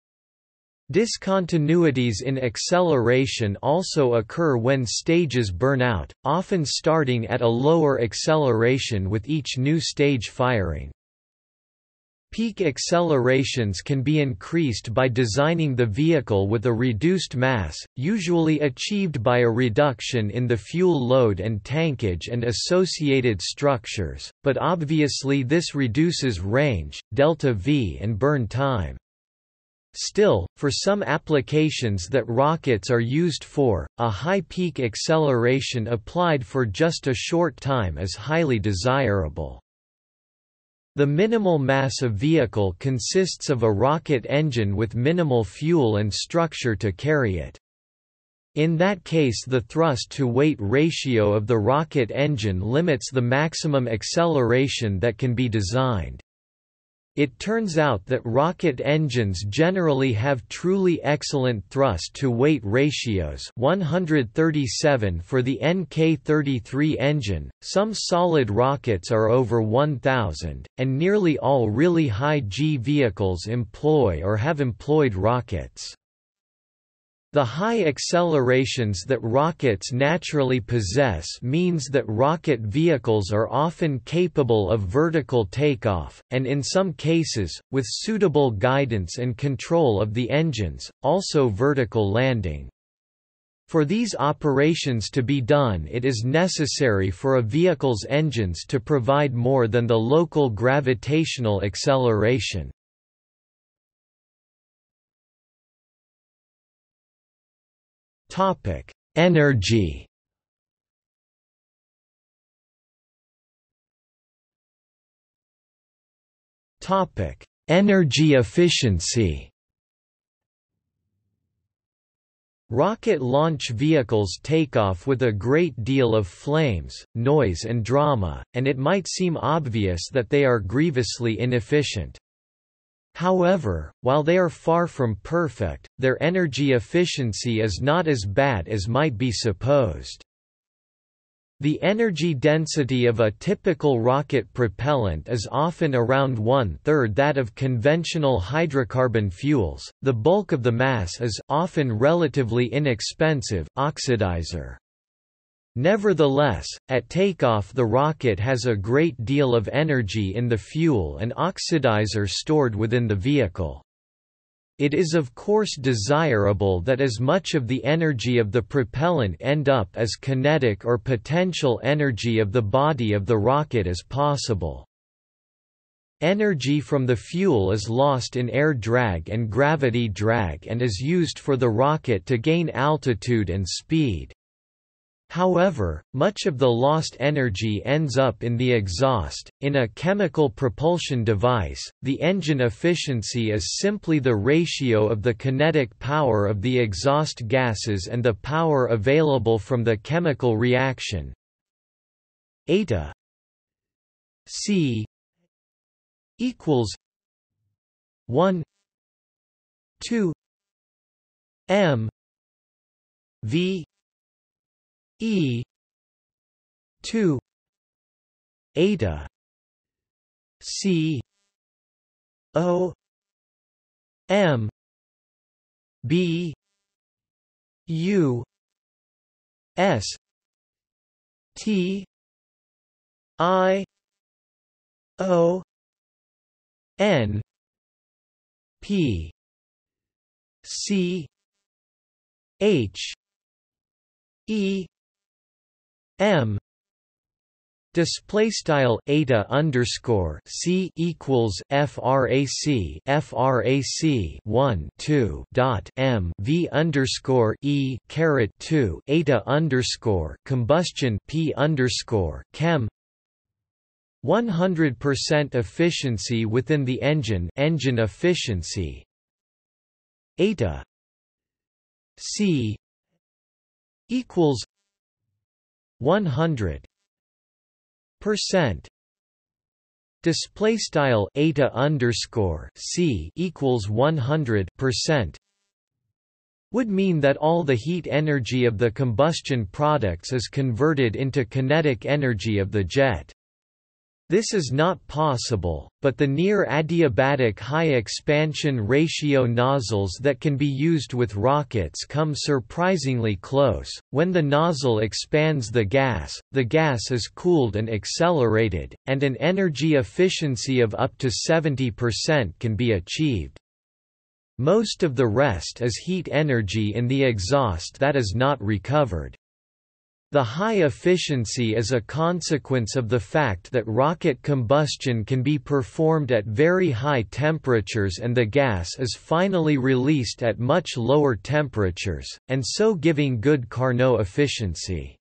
Discontinuities in acceleration also occur when stages burn out, often starting at a lower acceleration with each new stage firing. Peak accelerations can be increased by designing the vehicle with a reduced mass, usually achieved by a reduction in the fuel load and tankage and associated structures, but obviously this reduces range, delta V and burn time. Still, for some applications that rockets are used for, a high peak acceleration applied for just a short time is highly desirable. The minimal mass of vehicle consists of a rocket engine with minimal fuel and structure to carry it. In that case the thrust-to-weight ratio of the rocket engine limits the maximum acceleration that can be designed. It turns out that rocket engines generally have truly excellent thrust-to-weight ratios 137 for the NK-33 engine, some solid rockets are over 1000, and nearly all really high G vehicles employ or have employed rockets. The high accelerations that rockets naturally possess means that rocket vehicles are often capable of vertical takeoff, and in some cases, with suitable guidance and control of the engines, also vertical landing. For these operations to be done it is necessary for a vehicle's engines to provide more than the local gravitational acceleration. Topic: Energy. Topic: Energy efficiency. Rocket launch vehicles take off with a great deal of flames, noise and drama, and it might seem obvious that they are grievously inefficient. However, while they are far from perfect, their energy efficiency is not as bad as might be supposed. The energy density of a typical rocket propellant is often around one-third that of conventional hydrocarbon fuels, the bulk of the mass is often relatively inexpensive oxidizer. Nevertheless, at takeoff the rocket has a great deal of energy in the fuel and oxidizer stored within the vehicle. It is of course desirable that as much of the energy of the propellant end up as kinetic or potential energy of the body of the rocket as possible. Energy from the fuel is lost in air drag and gravity drag and is used for the rocket to gain altitude and speed. However, much of the lost energy ends up in the exhaust. In a chemical propulsion device, the engine efficiency is simply the ratio of the kinetic power of the exhaust gases and the power available from the chemical reaction. Eta C equals 1 2 m v E. two. Eta. C. O. M. B. U. S. T. I. O. N. P. C. H. E M display style eta underscore c equals frac frac 1 2 dot m v underscore e caret 2 eta underscore combustion p underscore chem. 100% efficiency within the engine engine efficiency. Eta c equals 100 percent. Display style eta underscore c equals 100 percent. Would mean that all the heat energy of the combustion products is converted into kinetic energy of the jet this is not possible, but the near adiabatic high expansion ratio nozzles that can be used with rockets come surprisingly close. When the nozzle expands the gas, the gas is cooled and accelerated, and an energy efficiency of up to 70% can be achieved. Most of the rest is heat energy in the exhaust that is not recovered. The high efficiency is a consequence of the fact that rocket combustion can be performed at very high temperatures and the gas is finally released at much lower temperatures, and so giving good Carnot efficiency.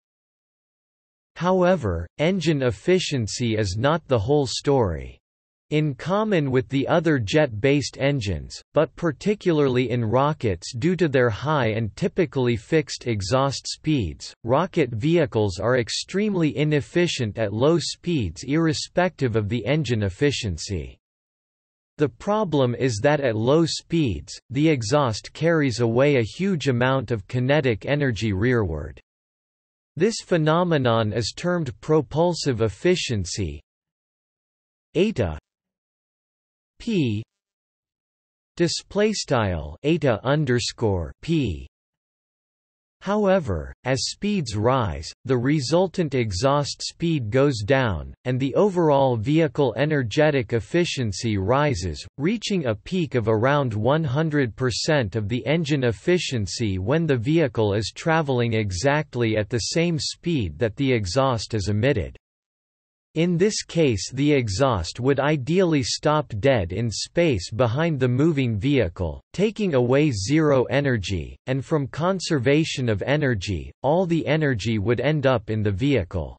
However, engine efficiency is not the whole story. In common with the other jet-based engines, but particularly in rockets due to their high and typically fixed exhaust speeds, rocket vehicles are extremely inefficient at low speeds irrespective of the engine efficiency. The problem is that at low speeds, the exhaust carries away a huge amount of kinetic energy rearward. This phenomenon is termed propulsive efficiency, eta p display style eta underscore p However, as speeds rise, the resultant exhaust speed goes down, and the overall vehicle energetic efficiency rises, reaching a peak of around 100% of the engine efficiency when the vehicle is traveling exactly at the same speed that the exhaust is emitted. In this case the exhaust would ideally stop dead in space behind the moving vehicle, taking away zero energy, and from conservation of energy, all the energy would end up in the vehicle.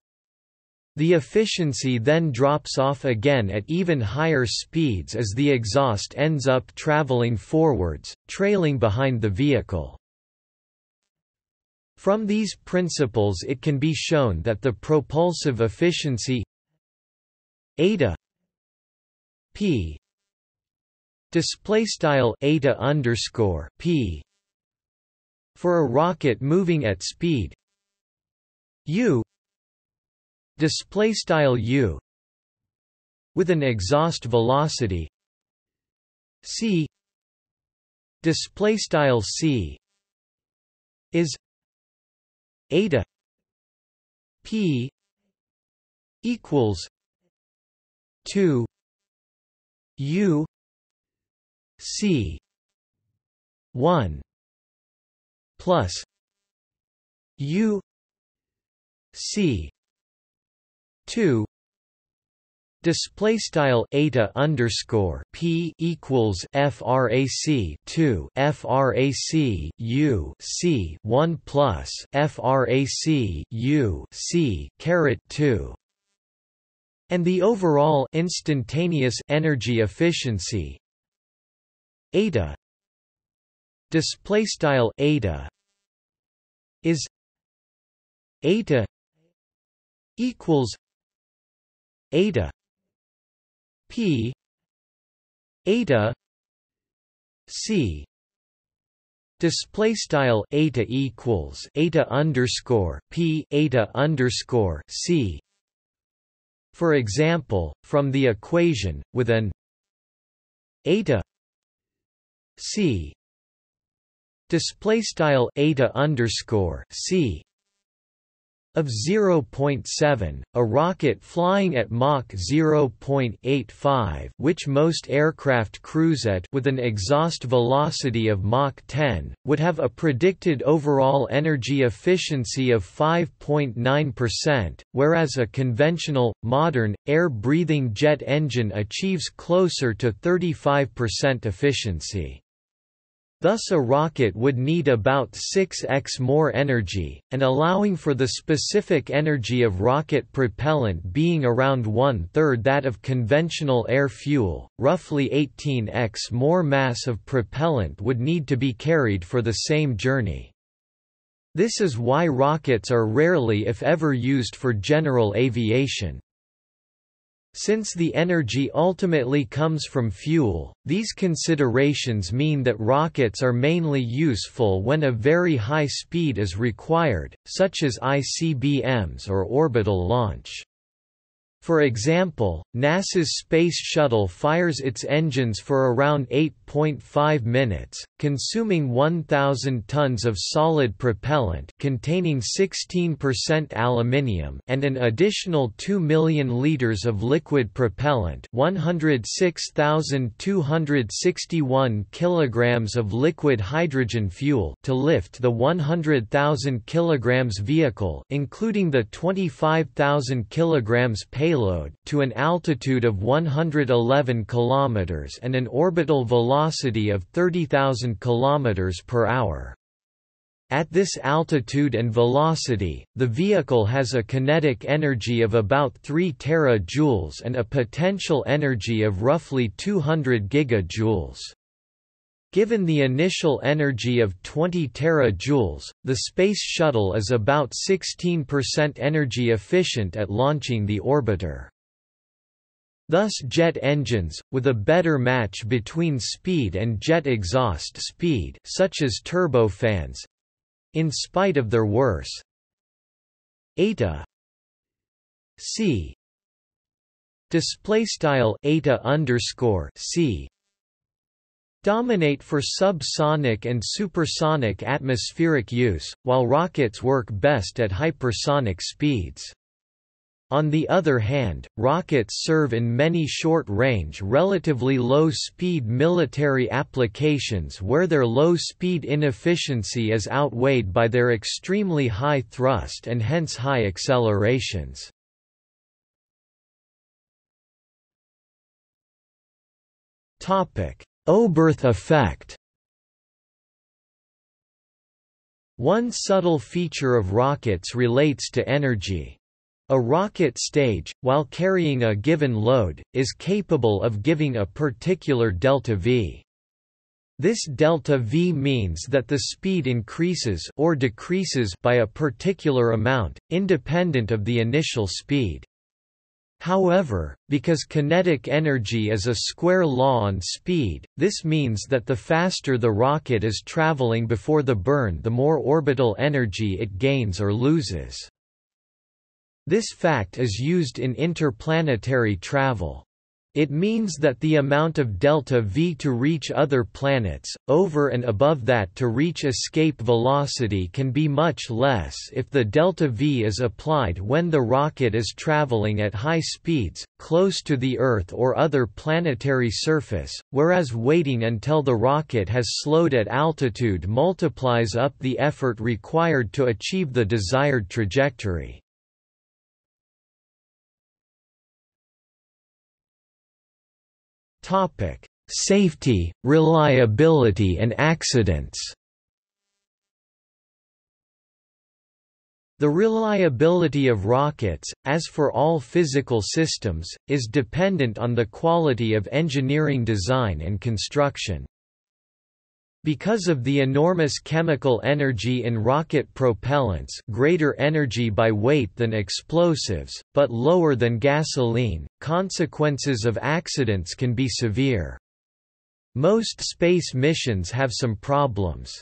The efficiency then drops off again at even higher speeds as the exhaust ends up traveling forwards, trailing behind the vehicle. From these principles it can be shown that the propulsive efficiency eta p. Display style eta underscore p. For a rocket moving at speed. U. Display style u. With an exhaust velocity. C. Display style c. Is eta p. equals 2 U. C. 1 plus. U. C. 2 Display style eta underscore p equals frac 2 frac u c 1 plus frac u c caret 2 and the overall instantaneous energy efficiency. Eta display style eta is eta equals eta p eta c. Display style eta equals eta underscore p eta underscore c for example from the equation with an eta c display style underscore c of 0.7, a rocket flying at Mach 0.85 which most aircraft cruise at with an exhaust velocity of Mach 10, would have a predicted overall energy efficiency of 5.9%, whereas a conventional, modern, air-breathing jet engine achieves closer to 35% efficiency. Thus a rocket would need about 6x more energy, and allowing for the specific energy of rocket propellant being around one-third that of conventional air fuel, roughly 18x more mass of propellant would need to be carried for the same journey. This is why rockets are rarely if ever used for general aviation. Since the energy ultimately comes from fuel, these considerations mean that rockets are mainly useful when a very high speed is required, such as ICBMs or orbital launch. For example, NASA's Space Shuttle fires its engines for around 8.5 minutes, consuming 1,000 tons of solid propellant containing 16% aluminium and an additional 2 million liters of liquid propellant 106,261 kilograms of liquid hydrogen fuel to lift the 100,000 kilograms vehicle including the 25,000 kilograms payload to an altitude of 111 km and an orbital velocity of 30,000 km per hour. At this altitude and velocity, the vehicle has a kinetic energy of about 3 terajoules and a potential energy of roughly 200 gigajoules. Given the initial energy of 20 terajoules, the Space Shuttle is about 16% energy efficient at launching the orbiter. Thus jet engines, with a better match between speed and jet exhaust speed such as turbofans—in spite of their worse eta c display style eta underscore c dominate for subsonic and supersonic atmospheric use, while rockets work best at hypersonic speeds. On the other hand, rockets serve in many short-range relatively low-speed military applications where their low-speed inefficiency is outweighed by their extremely high thrust and hence high accelerations. Topic: Oberth effect One subtle feature of rockets relates to energy. A rocket stage, while carrying a given load, is capable of giving a particular delta v. This delta v means that the speed increases or decreases by a particular amount, independent of the initial speed. However, because kinetic energy is a square law on speed, this means that the faster the rocket is traveling before the burn the more orbital energy it gains or loses. This fact is used in interplanetary travel. It means that the amount of delta v to reach other planets, over and above that to reach escape velocity can be much less if the delta v is applied when the rocket is traveling at high speeds, close to the Earth or other planetary surface, whereas waiting until the rocket has slowed at altitude multiplies up the effort required to achieve the desired trajectory. Safety, reliability and accidents. The reliability of rockets, as for all physical systems, is dependent on the quality of engineering design and construction. Because of the enormous chemical energy in rocket propellants greater energy by weight than explosives, but lower than gasoline, consequences of accidents can be severe. Most space missions have some problems.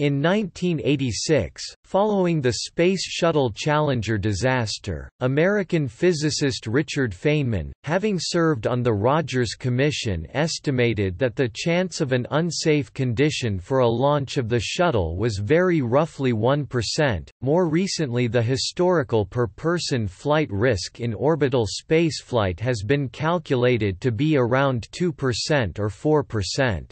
In 1986, following the Space Shuttle Challenger disaster, American physicist Richard Feynman, having served on the Rogers Commission estimated that the chance of an unsafe condition for a launch of the shuttle was very roughly 1%. More recently the historical per-person flight risk in orbital spaceflight has been calculated to be around 2% or 4%.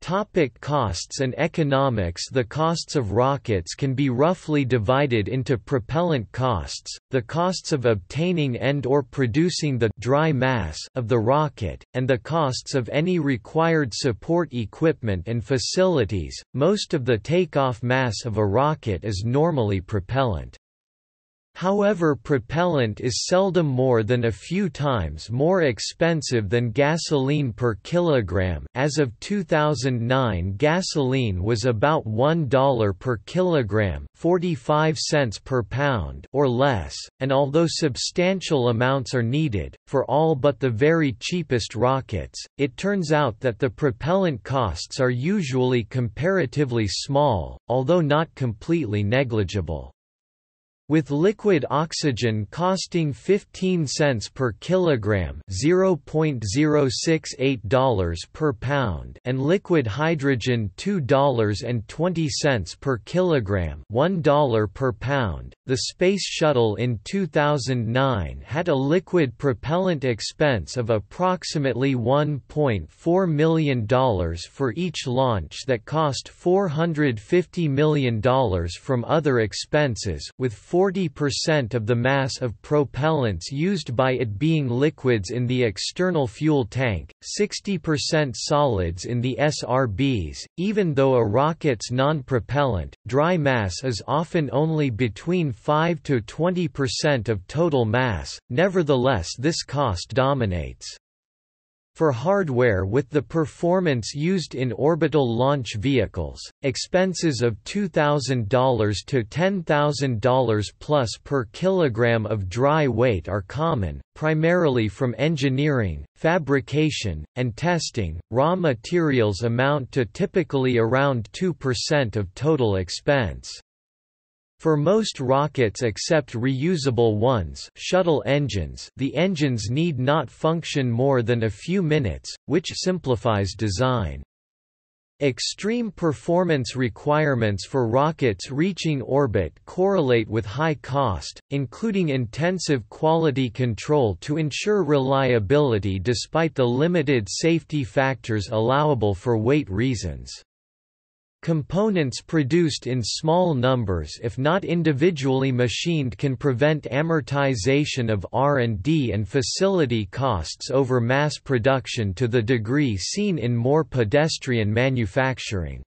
Topic costs and economics The costs of rockets can be roughly divided into propellant costs, the costs of obtaining and or producing the dry mass of the rocket, and the costs of any required support equipment and facilities. Most of the takeoff mass of a rocket is normally propellant. However propellant is seldom more than a few times more expensive than gasoline per kilogram as of 2009 gasoline was about $1 per kilogram 45 cents per pound or less, and although substantial amounts are needed, for all but the very cheapest rockets, it turns out that the propellant costs are usually comparatively small, although not completely negligible. With liquid oxygen costing 15 cents per kilogram, $0.068 per pound, and liquid hydrogen $2.20 per kilogram, $1 per pound, the Space Shuttle in 2009 had a liquid propellant expense of approximately $1.4 million for each launch that cost $450 million from other expenses, with 40% of the mass of propellants used by it being liquids in the external fuel tank, 60% solids in the SRBs. Even though a rocket's non-propellant, dry mass is often only between 5 to 20% of total mass, nevertheless this cost dominates. For hardware with the performance used in orbital launch vehicles, expenses of $2,000 to $10,000 plus per kilogram of dry weight are common, primarily from engineering, fabrication, and testing. Raw materials amount to typically around 2% of total expense. For most rockets except reusable ones shuttle engines the engines need not function more than a few minutes, which simplifies design. Extreme performance requirements for rockets reaching orbit correlate with high cost, including intensive quality control to ensure reliability despite the limited safety factors allowable for weight reasons. Components produced in small numbers if not individually machined can prevent amortization of R&D and facility costs over mass production to the degree seen in more pedestrian manufacturing.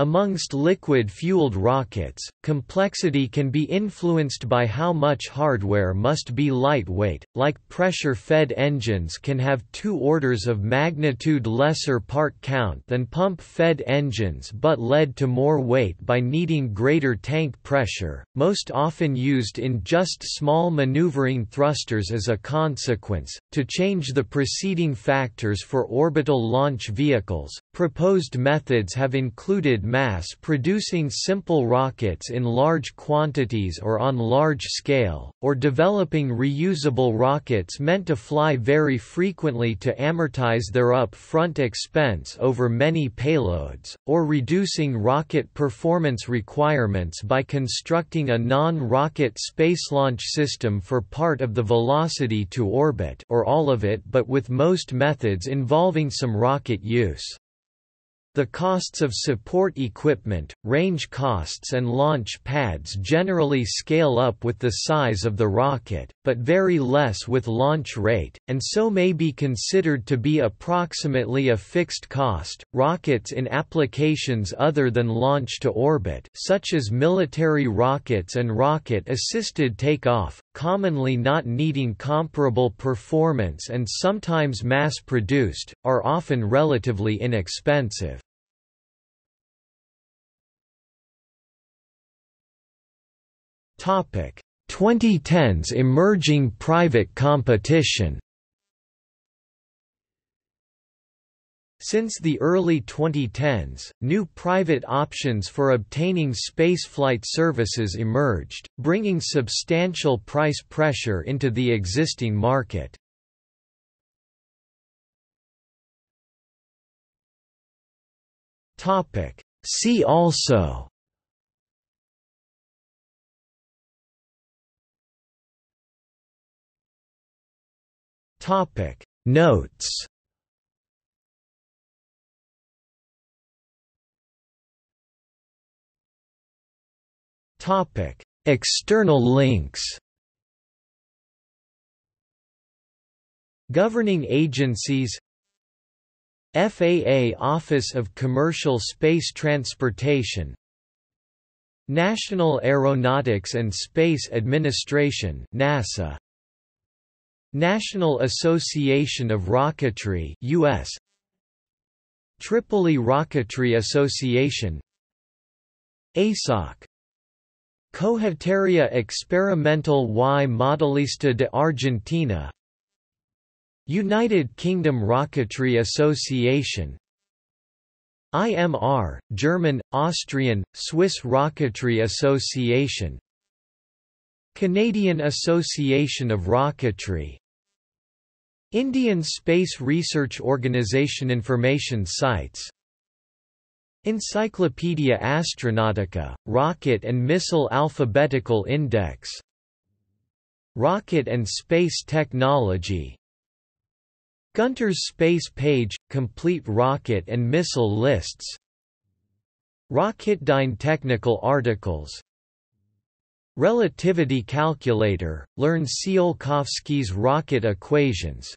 Amongst liquid-fueled rockets, complexity can be influenced by how much hardware must be lightweight, like pressure-fed engines can have two orders of magnitude lesser part count than pump-fed engines but led to more weight by needing greater tank pressure, most often used in just small maneuvering thrusters as a consequence. To change the preceding factors for orbital launch vehicles, proposed methods have included mass-producing simple rockets in large quantities or on large scale, or developing reusable rockets meant to fly very frequently to amortize their up-front expense over many payloads, or reducing rocket performance requirements by constructing a non-rocket space launch system for part of the velocity to orbit or all of it but with most methods involving some rocket use. The costs of support equipment, range costs and launch pads generally scale up with the size of the rocket, but vary less with launch rate, and so may be considered to be approximately a fixed cost. Rockets in applications other than launch to orbit, such as military rockets and rocket-assisted takeoff, commonly not needing comparable performance and sometimes mass-produced, are often relatively inexpensive. 2010s emerging private competition Since the early 2010s, new private options for obtaining spaceflight services emerged, bringing substantial price pressure into the existing market. See also Topic. Notes. Topic. External links. Governing agencies. FAA Office of Commercial Space Transportation. National Aeronautics and Space Administration NASA National Association of Rocketry US Tripoli Rocketry Association. ASOC Coheteria Experimental y Modelista de Argentina. United Kingdom Rocketry Association. IMR, German, Austrian, Swiss Rocketry Association Canadian Association of Rocketry Indian Space Research Organisation Information sites Encyclopaedia Astronautica, Rocket and Missile Alphabetical Index Rocket and Space Technology Gunter's Space Page – Complete rocket and missile lists Rocketdyne technical articles Relativity calculator, learn Tsiolkovsky's rocket equations.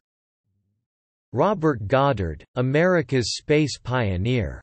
Robert Goddard, America's space pioneer